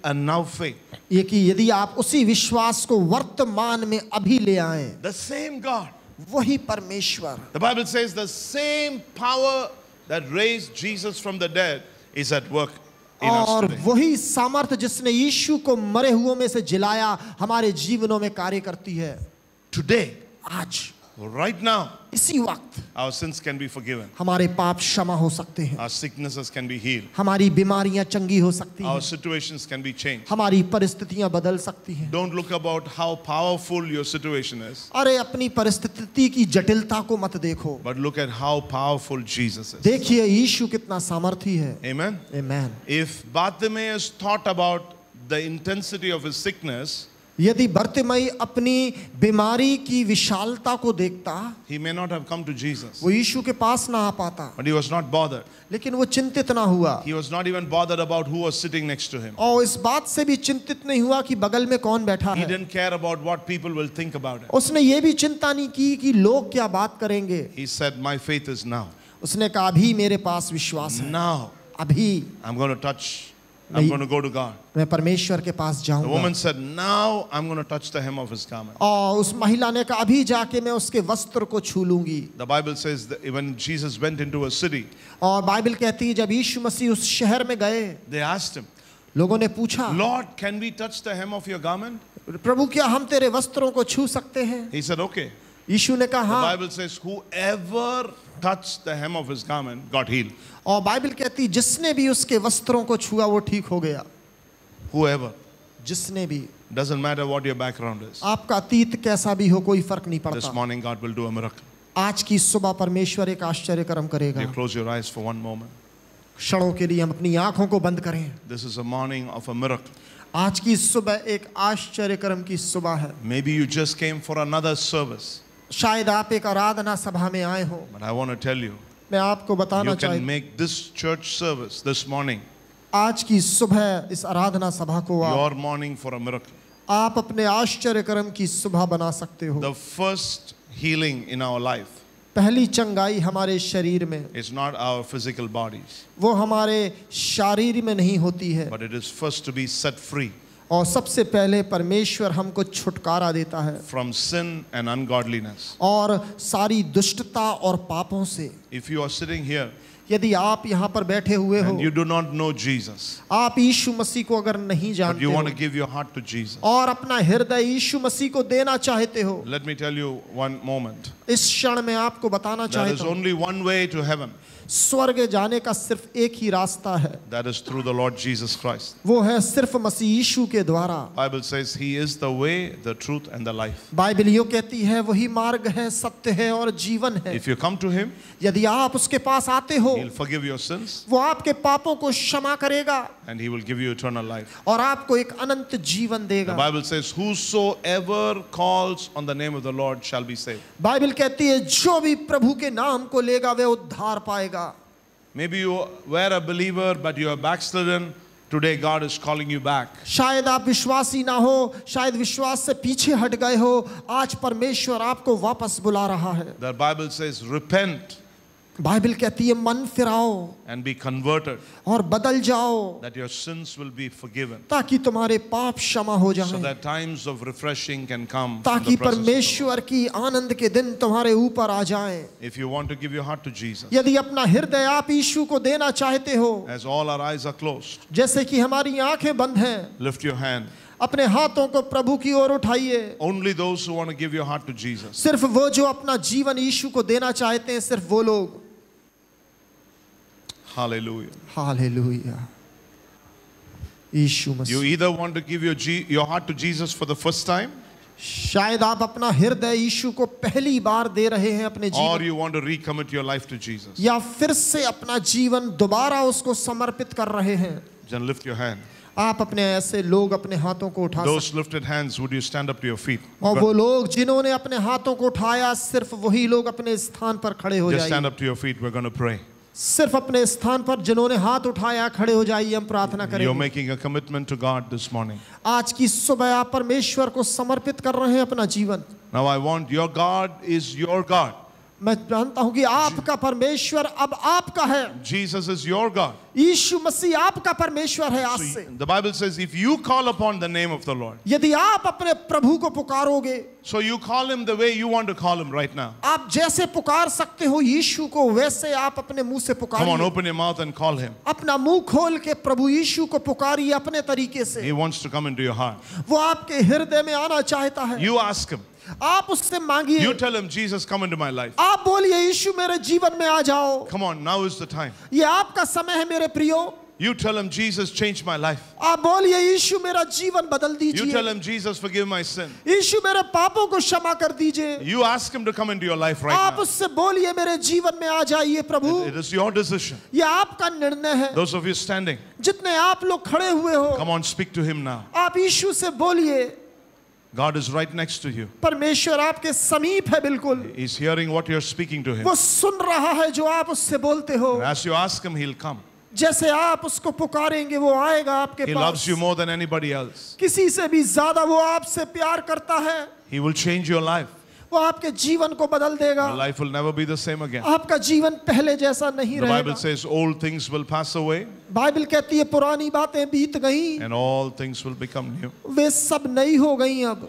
faith ये कि यदि आप उसी विश्वास को वर्तमान में अभी ले आए द सेम गॉड वही परमेश्वर। The Bible says the same power that raised Jesus from the dead is at work और वही सामर्थ्य जिसने यीशु को मरे हुओं में से जिलाया हमारे जीवनों में कार्य करती है। टुडे आज। right now, इसी वक्त our sins can be forgiven. हमारे पाप क्षमा हो सकते हैं Our sicknesses can be healed. हमारी बीमारियां चंगी हो सकती Our हैं situations can be changed. हमारी परिस्थितियां बदल सकती हैं Don't look about how powerful your situation is, अरे अपनी परिस्थिति की जटिलता को मत देखो but look at how powerful Jesus is. देखिए यीशु कितना सामर्थी है Amen. Amen. If Bartimaeus thought about the intensity of his sickness, यदि बर्तिमई अपनी बीमारी की विशालता को देखता he may not have come to Jesus. वो यीशु के पास ना आ पाता But he was not bothered. लेकिन वो चिंतित ना हुआ He was not even bothered about who was sitting next to him. और इस बात से भी चिंतित नहीं हुआ कि बगल में कौन बैठा He है didn't care about what people will think about it. उसने ये भी चिंता नहीं की कि लोग क्या बात करेंगे He said, My faith is now. उसने कहा अभी मेरे पास विश्वास है Now अभी I'm going to touch, I'm going to go to God. मैं परमेश्वर के पास जाऊँगा. The woman said, Now I'm going to touch the hem of his garment. और उस महिला ने कहा अभी जाके मैं उसके वस्त्र को छू लूँगी The Bible says that when Jesus went into a city, और बाइबल कहती है जब यीशु मसीह उस शहर में गए they asked him, लोगों ने पूछा Lord, can we touch the hem of your garment? प्रभु क्या हम तेरे वस्त्रों को छू सकते हैं He said, Okay. यीशु ने कहा The हाँ Bible says, Whoever touched the hem of his garment got healed. और बाइबल कहती जिसने भी उसके वस्त्रों को छुआ वो ठीक हो गया Whoever. जिसने भी Doesn't matter what your background is. आपका अतीत कैसा भी हो कोई फ़र्क नहीं पड़ता This morning, God will do a miracle. आज की सुबह परमेश्वर एक आश्चर्य कर्म करेगा You close your eyes for one moment. क्षणों के लिए हम अपनी आँखों को बंद करें This is a morning of a miracle. आज की सुबह एक आश्चर्य कर्म की सुबह है Maybe you just came for another service, शायद आप एक आराधना सभा में आए हो But I want to tell you, मैं आपको बताना चाहता हूँ make this church service this morning. आज की सुबह इस आराधना सभा को आप Your morning for a miracle. आप अपने आश्चर्य कर्म की सुबह बना सकते हो The first healing in our life. पहली चंगाई हमारे शरीर में is not our physical bodies वो हमारे शरीर में नहीं होती है but it is first to be set free और सबसे पहले परमेश्वर हमको छुटकारा देता है। फ्रॉम सिन एंड अनगॉडलीनेस और सारी दुष्टता और पापों से। If you are sitting here यदि आप यहाँ पर बैठे हुए हो you do not know Jesus आप यीशु मसीह को अगर नहीं जानते you want to give your heart to Jesus और अपना हृदय यीशु मसीह को देना चाहते हो let me tell you one moment इस क्षण में आपको बताना चाहता हूँ। Only one way to heaven स्वर्ग जाने का सिर्फ़ एक ही रास्ता है। That is through the Lord Jesus Christ वो है सिर्फ़ मसीह यीशु के द्वारा। Bible says he is the way the truth and the life Bible यो कहती है वही मार्ग है सत्य है और जीवन है। If you come to him यदि आप उसके पास आते हो he will forgive your sins वो आपके पापों को क्षमा करेगा and he will give you eternal life और आपको एक अनंत जीवन देगा। Bible says whosoever calls on the name of the Lord shall be saved Bible कहती है जो भी प्रभु के नाम को लेगा वह उद्धार पाएगा। Maybe you were a believer, but you are backslidden. Today, God is calling you back. शायद आप विश्वासी ना हो शायद विश्वास से पीछे हट गए हो आज परमेश्वर आपको वापस बुला रहा है The Bible says, Repent Bible कहती है मन फिराओ एंड बी कन्वर्टेड और बदल जाओ that your sins will be forgiven ताकि तुम्हारे पाप क्षमा हो जाएँ। So that times of refreshing can come ताकि परमेश्वर की आनंद के दिन तुम्हारे ऊपर आ जाएँ। If you want to give your heart to Jesus यदि अपना हृदय आप यीशु को देना चाहते हो as all our eyes are closed जैसे कि हमारी आँखें बंद हैं लिफ्ट योर हैंड अपने हाथों को प्रभु की ओर उठाइए। Only those to give your heart to Jesus सिर्फ़ वो जो अपना जीवन यीशु को देना चाहते हैं सिर्फ़ वो लोग। Hallelujah. Yeshu You either want to give your, G- your heart to Jesus for the first time, शायद आप अपना हृदय यीशु को पहली बार दे रहे हैं अपने जीवन you want to recommit your life to Jesus. या फिर से अपना जीवन दोबारा उसको समर्पित कर रहे हैं Then lift your hand. आप अपने ऐसे लोग अपने हाथों को उठा सकते Those lifted hands, would you stand up to your feet? और वो लोग जिन्होंने अपने हाथों को उठाया सिर्फ़ वही लोग अपने स्थान पर खड़े हो Just stand up to your feet. We're going to pray. सिर्फ़ अपने स्थान पर जिन्होंने हाथ उठाया खड़े हो जाइए हम प्रार्थना You're करेंगे making a commitment to God this morning. आज की सुबह आप परमेश्वर को समर्पित कर रहे हैं अपना जीवन Now I want your God is your God. मैं जानता हूँ कि आपका परमेश्वर अब आपका है। जीसस इज़ योर गॉड यीशु मसीह आपका परमेश्वर है आज से। The Bible says if you call upon the name of the Lord यदि आप अपने प्रभु को पुकारोगे so you call him the way you want to call him right now आप जैसे पुकार सकते हो यीशु को वैसे आप अपने मुँह से पुकार come on open your mouth and call him अपना मुँह खोल के प्रभु यीशु को पुकारिए अपने तरीके से। He wants to come into your heart वो आपके हृदय में आना चाहता है। यू आस्क हिम आप उससे You मांगिए tell him, Jesus, come into my life. आप बोलिए यीशु मेरे जीवन में आ जाओ Come on, now is the time. ये आपका समय है मेरे प्रियो You tell him, Jesus, change my life. आप बोलिए यीशु मेरा जीवन बदल You tell him, Jesus, forgive my sin. यीशु मेरे पापों को क्षमा कर दीजिए You ask him to come into your life right आप now. उससे बोलिए मेरे जीवन में आ जाइए प्रभु It is your decision. ये आपका निर्णय है Those of you standing, जितने आप लोग खड़े हुए हो come on, speak to him now. आप यीशु से बोलिए God is right next to you. परमेश्वर आपके समीप है बिल्कुल is hearing what you are speaking to him. वो सुन रहा है जो आप उससे बोलते हो As you ask him, he'll come. जैसे आप उसको पुकारेंगे वो आएगा आपके He pass loves you more than anybody else. किसी से भी ज़्यादा वो आपसे प्यार करता है He will change your life. वो आपके जीवन को बदल देगा। Life will never be the same again आपका जीवन पहले जैसा नहीं रहेगा। Bible says old things will pass away Bible कहती है पुरानी बातें बीत गईं। And all things will become new वे सब नई हो गईं अब।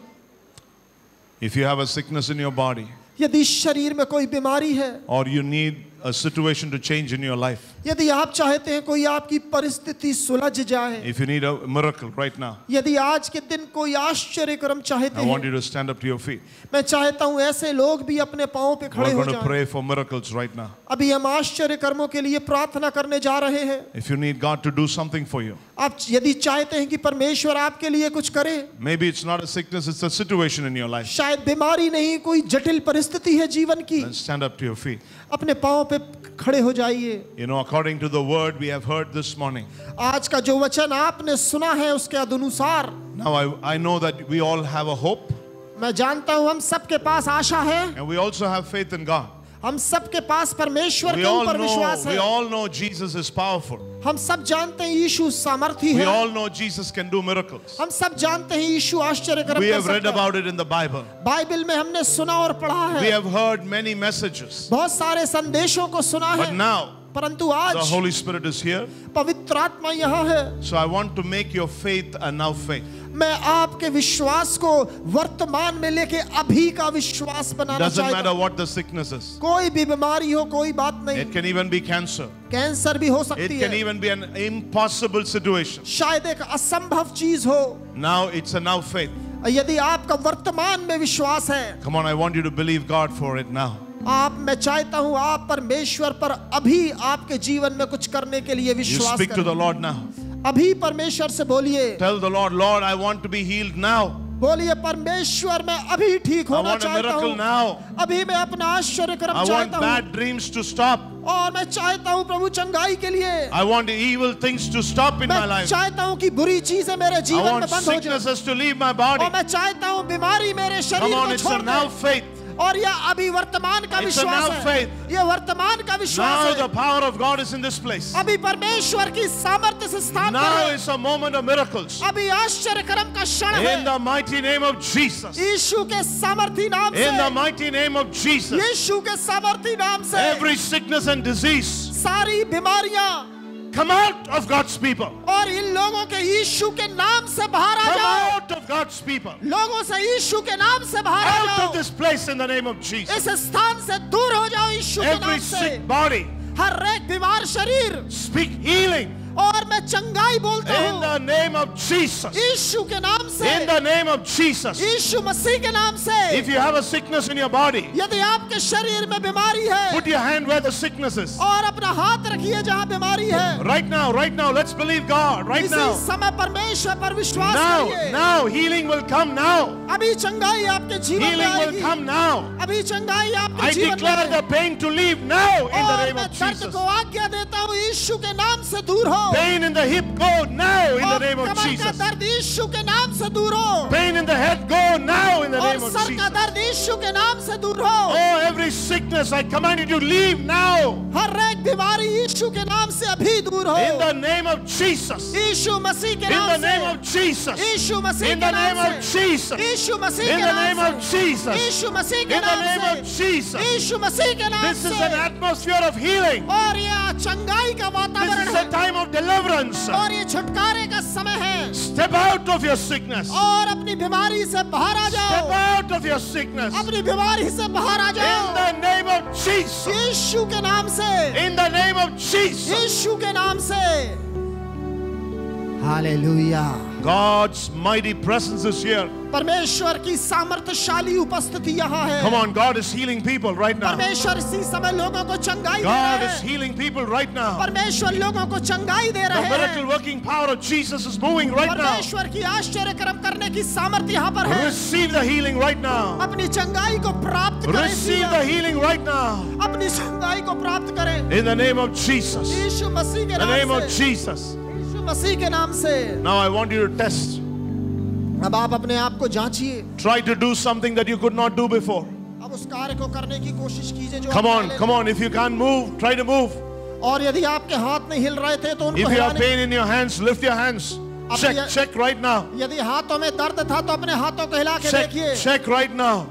If you have a sickness in your body यदि शरीर में कोई बीमारी है और you need a situation to change in your life, यदि आप चाहते हैं कोई आपकी परिस्थिति सुलझ जाए if you need a miracle right now, यदि आज के दिन कोई आश्चर्य चाहते हैं I want you to stand up to your feet. मैं चाहता हूँ ऐसे लोग भी अपने पांवों पे खड़े We're going to pray for miracles right now. अभी हम आश्चर्य कर्मों के लिए प्रार्थना करने जा रहे हैं। If you need God to do something for you आप यदि चाहते हैं कि परमेश्वर आपके लिए कुछ करे maybe it's not a sickness it's a situation in your life शायद बीमारी नहीं कोई जटिल परिस्थिति है जीवन की। Stand up to your feet अपने पाँव पे खड़े हो जाइए। You know according to the word we have heard this morning आज का जो वचन आपने सुना है उसके अनुसार। Now I I know that we all have a hope मैं जानता हूँ हम सबके पास आशा है। And we also have faith in God हम सबके पास परमेश्वर के ऊपर विश्वास we all know Jesus is powerful. हम सब जानते हैं यीशु सामर्थी है We all know Jesus can do miracles. हम सब जानते हैं यीशु आश्चर्य कर्म We have read about it in the Bible. Bible में हमने सुना और पढ़ा है We have heard many messages. बहुत सारे संदेशों को सुना है But now, परंतु आज the Holy Spirit is here. पवित्र आत्मा यहाँ है So I want to make your faith a now faith. मैं आपके विश्वास को वर्तमान में लेके अभी का विश्वास बनाना चाहता हूँ कोई भी बीमारी हो कोई बात नहीं It can even be cancer. Cancer भी हो सकती It can है even be an impossible situation. शायद एक असंभव चीज़ हो now it's a now faith. यदि आपका वर्तमान में विश्वास है Come on, I want you to believe God for it now. आप मैं चाहता हूँ आप परमेश्वर पर अभी आपके जीवन में कुछ करने के लिए विश्वास You speak करें. अभी परमेश्वर से बोलिए tell the Lord Lord I want to be healed now बोलिए परमेश्वर मैं अभी ठीक होना चाहता हूँ। अभी मैं अपना आश्चर्य कर्म चाहता हूँ। ड्रीम्स टू स्टॉप और मैं चाहता हूँ प्रभु चंगाई के लिए। I want evil things to stop in my life चाहता हूँ की बुरी चीज़ें मेरे जीवन में बंद हो जाए। और मैं चाहता हूँ बीमारी मेरे शरीर को छोड़ दे। और यह अभी वर्तमान का विश्वास है faith. ये वर्तमान का Now विश्वास the power of God is in this place. अभी परमेश्वर की सामर्थ्य से स्थान पर Now is a moment of miracles. अभी आश्चर्य कर्म का क्षण है. In the mighty name of Jesus. यीशु के सामर्थी नाम से. In the mighty name of Jesus. यीशु के सामर्थी नाम से Every sickness and disease सारी बीमारियाँ come out of God's people. और इन लोगों के यीशु के नाम से बाहर आ Come जाओ out of God's people. लोगों से यीशु के नाम से बाहर आ Out of जाओ this place in the name of Jesus. इस स्थान से दूर हो जाओ यीशु के Every नाम से sick body, हर एक बीमार शरीर speak healing और मैं चंगाई बोलता हूँ। यीशु के नाम से। In the name of Jesus यीशु मसीह के नाम से। If you have a sickness in your body यदि आपके शरीर में बीमारी है put your hand where the sickness is और अपना हाथ रखिए जहाँ बीमारी है। Right now right now let's believe God right now समय परमेश्वर पर विश्वास करिए। Now now healing will come now अभी चंगाई आपके जीवन में आएगी हीलिंग विल कम नाउ अभी चंगाई आपके जीवन में। I declare the pain to leave now in the name of Jesus को आज्ञा देता हूँ यीशु के नाम से दूर हो। Pain in the hip go now in the और name of कमर का Jesus. दर्द यीशु के नाम से दूर हो Pain in the head go now in the और name of सर का Jesus. दर्द यीशु के नाम से दूर हो Oh, every sickness, I command you to leave now हर एक बीमारी यीशु के नाम से अभी दूर हो in the name of Jesus. यीशु मसीह के In the नाम name से of Jesus. Yeshu Masih In के the नाम name of से Jesus. यीशु मसीह In के the नाम name of से Jesus. यीशु मसीह के In the नाम name of से Jesus. यीशु मसीह के नाम This is an से atmosphere of healing. और यह चंगाई का This वातावरण is है a time of deliverance. और ये छुटकारे का समय है Step out of your sickness. और अपनी बीमारी से बाहर आ Step out of your sickness. अपनी बीमारी से बाहर आ In the name of Jesus. यीशु के नाम से In the name of Jesus. यीशु के नाम से Hallelujah God's mighty presence is here. परमेश्वर की सामर्थ्यशाली उपस्थिति यहाँ है Come on, God is healing people right now. परमेश्वर इसी समय लोगों को चंगाई दे God रहा is है healing people right now. परमेश्वर लोगों को चंगाई दे The रहे miracle हैं working power of Jesus is moving right now. परमेश्वर की आश्चर्य कर्म करने की सामर्थ्य यहाँ पर है Receive the healing right now. अपनी चंगाई को प्राप्त करें Receive इसी the वक्त। healing right now. अपनी चंगाई को प्राप्त करें In the name of Jesus. In यीशु मसीह के the name नाम of से Jesus. मसीह के नाम से। Now I want you to test अब आप अपने आप को जांचिए। Try to do something that you could not do before अब उस कार्य को करने की कोशिश कीजिए जो come on come on if you can move try to move और यदि आपके हाथ नहीं हिल रहे थे तो उनको if you have pain in your hands lift your hands check check right now यदि हाथों में दर्द था तो अपने हाथों को हिला के देखिए। चेक राइट नाउ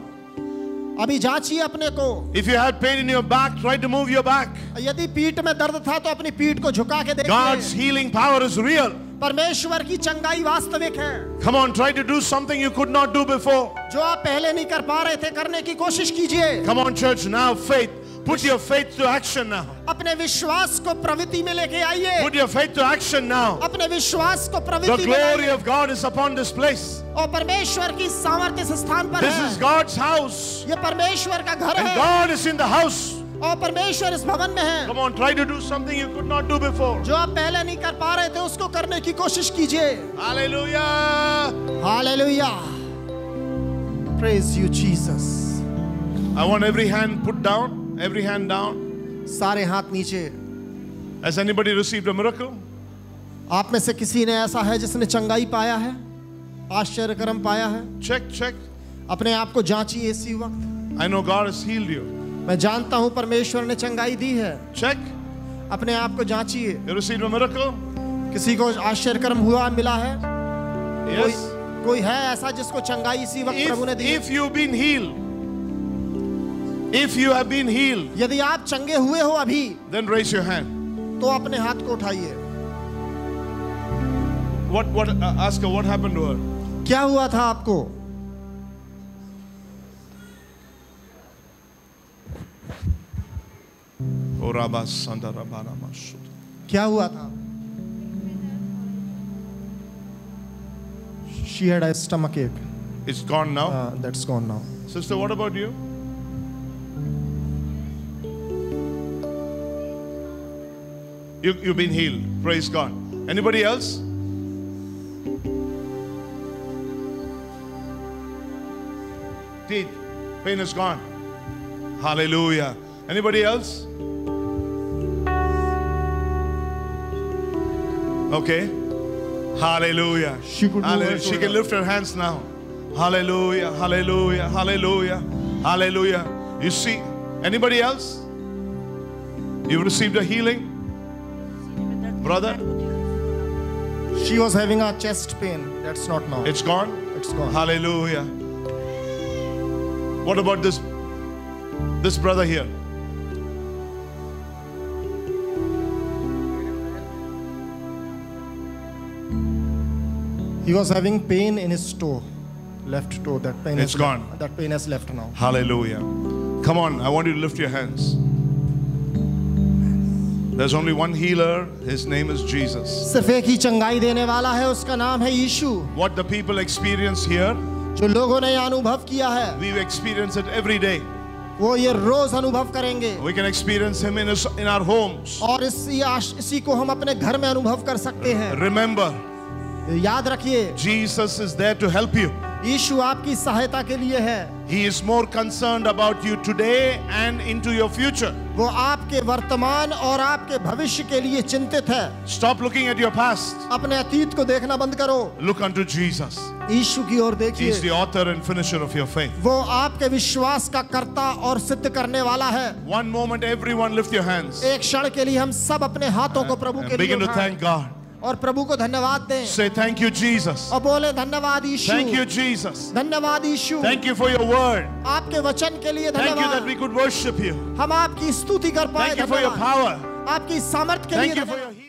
अभी जांचिए अपने को। If you have pain in your back try to move your back यदि पीठ में दर्द था तो अपनी पीठ को झुका के देखिए। God's healing power is real परमेश्वर की चंगाई वास्तविक है। Come on try to do something you could not do before जो आप पहले नहीं कर पा रहे थे करने की कोशिश कीजिए। Come on church now faith Put your faith to action now. अपने विश्वास को प्रवृत्ति में लेके आइए Put your faith to action now. अपने विश्वास को The प्रवृत्ति में glory लाइए। of God is upon this place. और परमेश्वर की सामर्थ्य इस स्थान पर This is है God's house. ये परमेश्वर का घर And है God is in the house. और परमेश्वर इस भवन में है Come on, try to do something you could not do before. जो आप पहले नहीं कर पा रहे थे उसको करने की कोशिश कीजिए Hallelujah. Hallelujah praise you Jesus I want every hand put down, Every hand down. सारे हाथ नीचे Has anybody received a miracle? आप में से किसी ने ऐसा है जिसने चंगाई पाया है आश्चर्य कर्म पाया है Check, check. अपने आप को जांचिए इसी वक्त I know God has healed you. मैं जानता हूँ परमेश्वर ने चंगाई दी है Check. अपने आप को जांचिए You received a miracle? किसी को आश्चर्य कर्म हुआ मिला है कोई Yes. कोई है ऐसा जिसको चंगाई इसी वक्त प्रभु ने If, the if you've been healed, if you have been healed, यदि आप चंगे हुए हो अभी then raise your hand. तो अपने हाथ को उठाइए What? What? Uh, ask her what happened to her. क्या हुआ था आपको Oh. क्या हुआ था She had a stomach ache. It's gone now. Uh, that's gone now. Sister, what about you? You? You've been healed. Praise God. Anybody else? Teeth, pain is gone. Hallelujah. Anybody else? Okay. Hallelujah. She could Hallelujah. She can lift her hands now. Hallelujah. Hallelujah. Hallelujah. Hallelujah. You see, anybody else? You've received a healing? Brother, She was having a chest pain. That's not now. it's gone? It's gone. Hallelujah. What about this this brother here? He was having pain in his toe, left toe. That pain It's has gone. That pain has left now. Hallelujah. Come on, I want you to lift your hands. There's only one healer, his name is Jesus. सिर्फ एक ही चंगाई देने वाला है उसका नाम है यीशु What the people experience here, जो लोगों ने ये अनुभव किया है we experience it every day. वो ये रोज अनुभव करेंगे We can experience him in, his, in our homes. और इसी आश- इसी को हम अपने घर में अनुभव कर सकते हैं Remember, याद रखिए Jesus is there to help you. यीशु आपकी सहायता के लिए है He is more concerned about you today and into your future. वो आपके वर्तमान और आपके भविष्य के लिए चिंतित है Stop looking at your past. अपने अतीत को देखना बंद करो Look unto Jesus. यीशु की ओर देखिए He is the author and finisher of your faith. वो आपके विश्वास का कर्ता और सिद्ध करने वाला है One moment, everyone lift your hands एक क्षण के लिए हम सब अपने हाथों को प्रभु के लिए begin to thank God. और प्रभु को धन्यवाद दें। से थैंक यू जीसस और बोले धन्यवाद यीशु। थैंक यू जीसस धन्यवाद यीशु। Thank you for your word आपके वचन के लिए धन्यवाद thank you that we could worship you हम आपकी स्तुति कर पाए thank you for your power आपकी सामर्थ्य के लिए थैंक यू फॉर योर